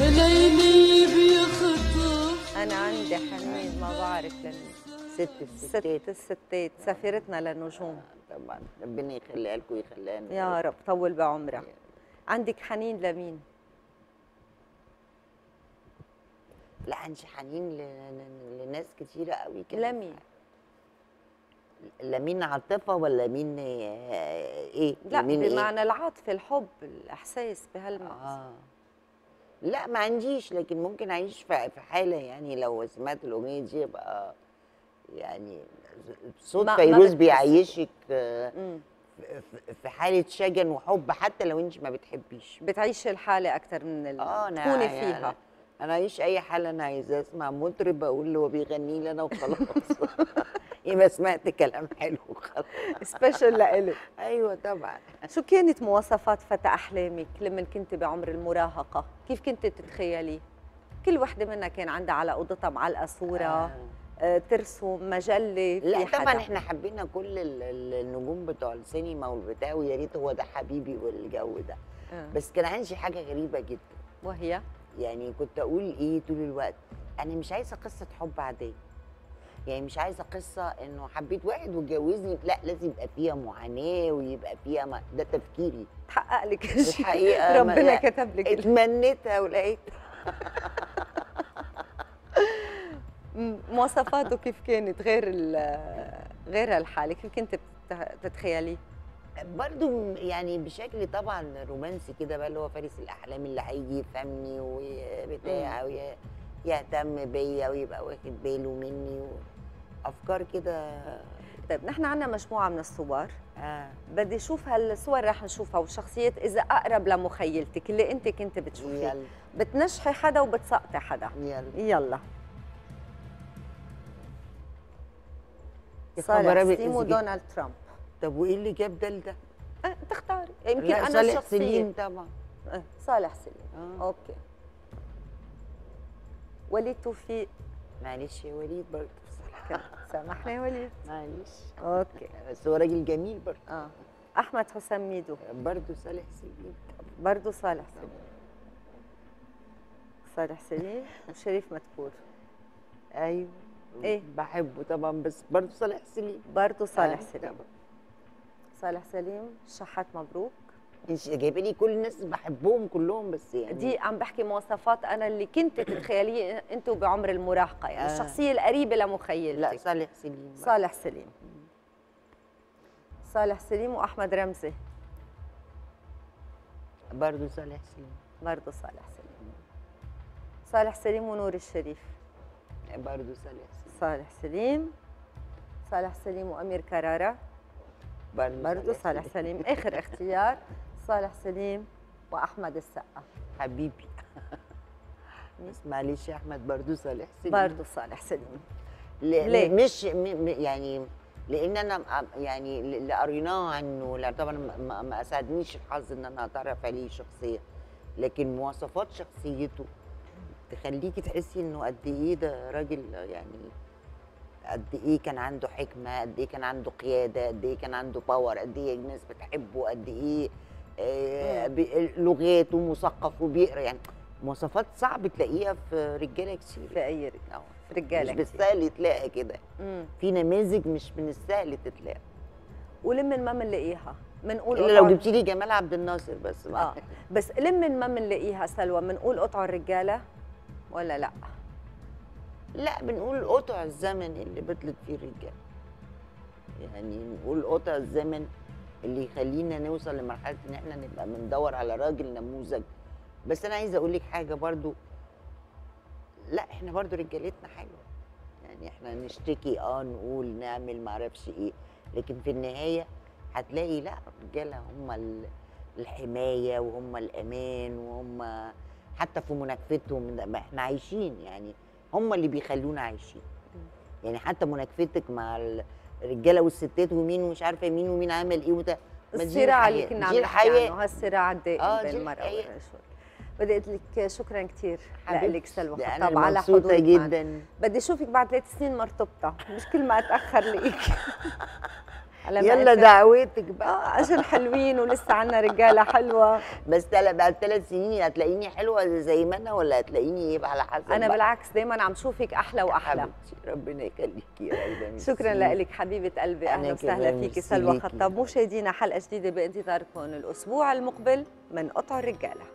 ليلي بيخطف. أنا عندي حنين ما بعرف لمين ست الستات ست الستات. سفيرتنا للنجوم طبعا ربنا يخليها لكم ويخليها لنا. يا رب طول بعمرها عندك حنين لمين؟ لا عندي حنين لناس كتيرة قوي كده. لمين؟ لمين عاطفة ولا مين آه، إيه؟ لا لمين إيه؟ بمعنى العاطفه الحب الإحساس بهالمعنى آه. لا ما عنديش لكن ممكن أعيش في حالة يعني لو سمعت الأغنية دي يبقى يعني صوت فيروز. بيعيشك آه،. في- حالة شجن وحب حتى لو انت ما بتحبيش. بتعيشي الحالة أكثر من أنا تكوني يعني فيها. أنا أعيش أي حالة أنا عايزاه أسمع مطرب أقول له هو بيغني لي أنا وخلاص. يبقى سمعت كلام حلو خلاص سبيشال لإلك. أيوه طبعا. شو كانت مواصفات فتى أحلامك لما كنت بعمر المراهقة؟ كيف كنت تتخيلي كل وحدة منا كان عندها على أوضتها معلقة صورة. آه. ترسم مجلة لا طبعا. إحنا حبينا كل ال- ال- النجوم بتوع السينما والبتاع ويا ريت هو ده حبيبي والجو ده. آه. بس كان عندي حاجة غريبة جدا. وهي؟ يعني كنت أقول إيه طول الوقت؟ أنا مش عايزة قصة حب عادية. يعني مش عايزة قصة إنه حبيت واحد واتجوزني لا لازم يبقى فيها معاناة ويبقى فيها ما ده تفكيري. تحقق لك الحقيقة ما- ربنا كتب لك اتمنيتها ولقيتها. مواصفاته كيف كانت غير غير هالحالة؟ كيف كنت تتخيليه برضو يعني بشكل طبعا رومانسي كده بقى اللي هو فارس الأحلام اللي هيجي يفهمني وبتاع وي- يهتم بيا ويبقى واخد باله مني افكار كده. طيب نحن عندنا مجموعة من الصور. آه. بدي أشوف هالصور رح نشوفها والشخصيات إذا أقرب لمخيلتك اللي أنت كنت بتشوفيه بتنجحي حدا وبتسقطي حدا. يلا. يلا. صالح سليم ودونالد ترامب. طب وإيه اللي جاب ده لده؟ أه تختاري يمكن أنا صالح سليم طبعا. أه صالح سليم. آه. okay. وليد توفيق. معلش يا وليد برضه سامحني يا وليد. معلش. okay. بس هو راجل جميل برضه. آه. أحمد حسام ميدو. برضه صالح سليم. برضه صالح سليم. صالح سليم وشريف مدكور أيوه. إيه؟ بحبه طبعا بس برضه صالح سليم. برضه صالح آه، سليم. طبعاً. صالح سليم شحات مبروك. انت جايبة لي كل الناس بحبهم كلهم بس يعني دي عم بحكي مواصفات أنا اللي كنت تتخيلية أنتوا بعمر المراهقة يعني آه. الشخصية القريبة لمخيلتك. لا صالح سليم. بقى. صالح سليم. صالح سليم وأحمد رمزي. برضه صالح سليم. برضه صالح سليم. صالح سليم ونور الشريف. برضه صالح صالح سليم. صالح سليم وأمير كرارة. برضه صالح سليم. آخر اختيار صالح سليم وأحمد السقا. حبيبي. بس معلش يا أحمد برضه صالح سليم. برضه صالح سليم. ليه؟ مش يعني لأن أنا يعني اللي قريناه عنه. لا طبعا ما أسعدنيش الحظ إن أنا أتعرف عليه شخصيا. لكن مواصفات شخصيته تخليكي تحسي إنه قد إيه ده راجل يعني قد إيه كان عنده حكمة قد إيه كان عنده قيادة قد إيه كان عنده power قد إيه الناس بتحبه قد إيه آه، بي- لغاته مثقف وبيقرأ. يعني مواصفات صعب تلاقيها في رجالة كتير. في أي رجال أه. في رجالة مش بالسهل تلاقي كده. في نماذج مش من السهل تتلاقي ولمن ما بنلاقيها بنقول إلا لو جبتي لي جمال عبد الناصر بس. آه. بس لمن ما بنلاقيها سلوى. بنقول قطعوا الرجالة ولا لا؟ لا بنقول قطع الزمن اللي بطلت فيه الرجال. يعني نقول قطع الزمن اللي يخلينا نوصل لمرحلة إن إحنا نبقى بندور على راجل نموذج. بس أنا عايزة أقول لك حاجة برضو. لا إحنا برضو رجالتنا حلوة. يعني إحنا نشتكي آه نقول نعمل معرفش إيه. لكن في النهاية هتلاقي لا الرجالة هم ال- الحماية وهم الأمان وهم حتى في مناكفتهم إحنا عايشين. يعني هم اللي بيخلونا عايشين يعني حتى مناكفتك مع الرجالة والستات ومين مش عارفة مين ومين عمل إيه وده الصراع اللي كنا عم نحكي. عنه هالصراع الدائم آه، بين الحياة. والرجل بدي أقول لك شكرا كثير لك سلوى خطاب على حضورك معنا. جدا بدي أشوفك بعد ثلاث سنين مرتبطة مش كل ما أتأخر ما يلا دعوتك بقى. عشان حلوين ولسه عنا رجالة حلوة. بس بعد ثلاث سنين هتلاقيني حلوة زي ما أنا ولا هتلاقيني يبقى على حسب أنا بقى. بالعكس دايما عم شوفك أحلى وأحلى. حبيبتي ربنا يخليكي يا ميرسي. شكرا لك حبيبة قلبي. أهلا وسهلا فيكي سلوى. خطاب. مشاهدينا حلقة جديدة بانتظاركم الأسبوع المقبل من قطع الرجالة.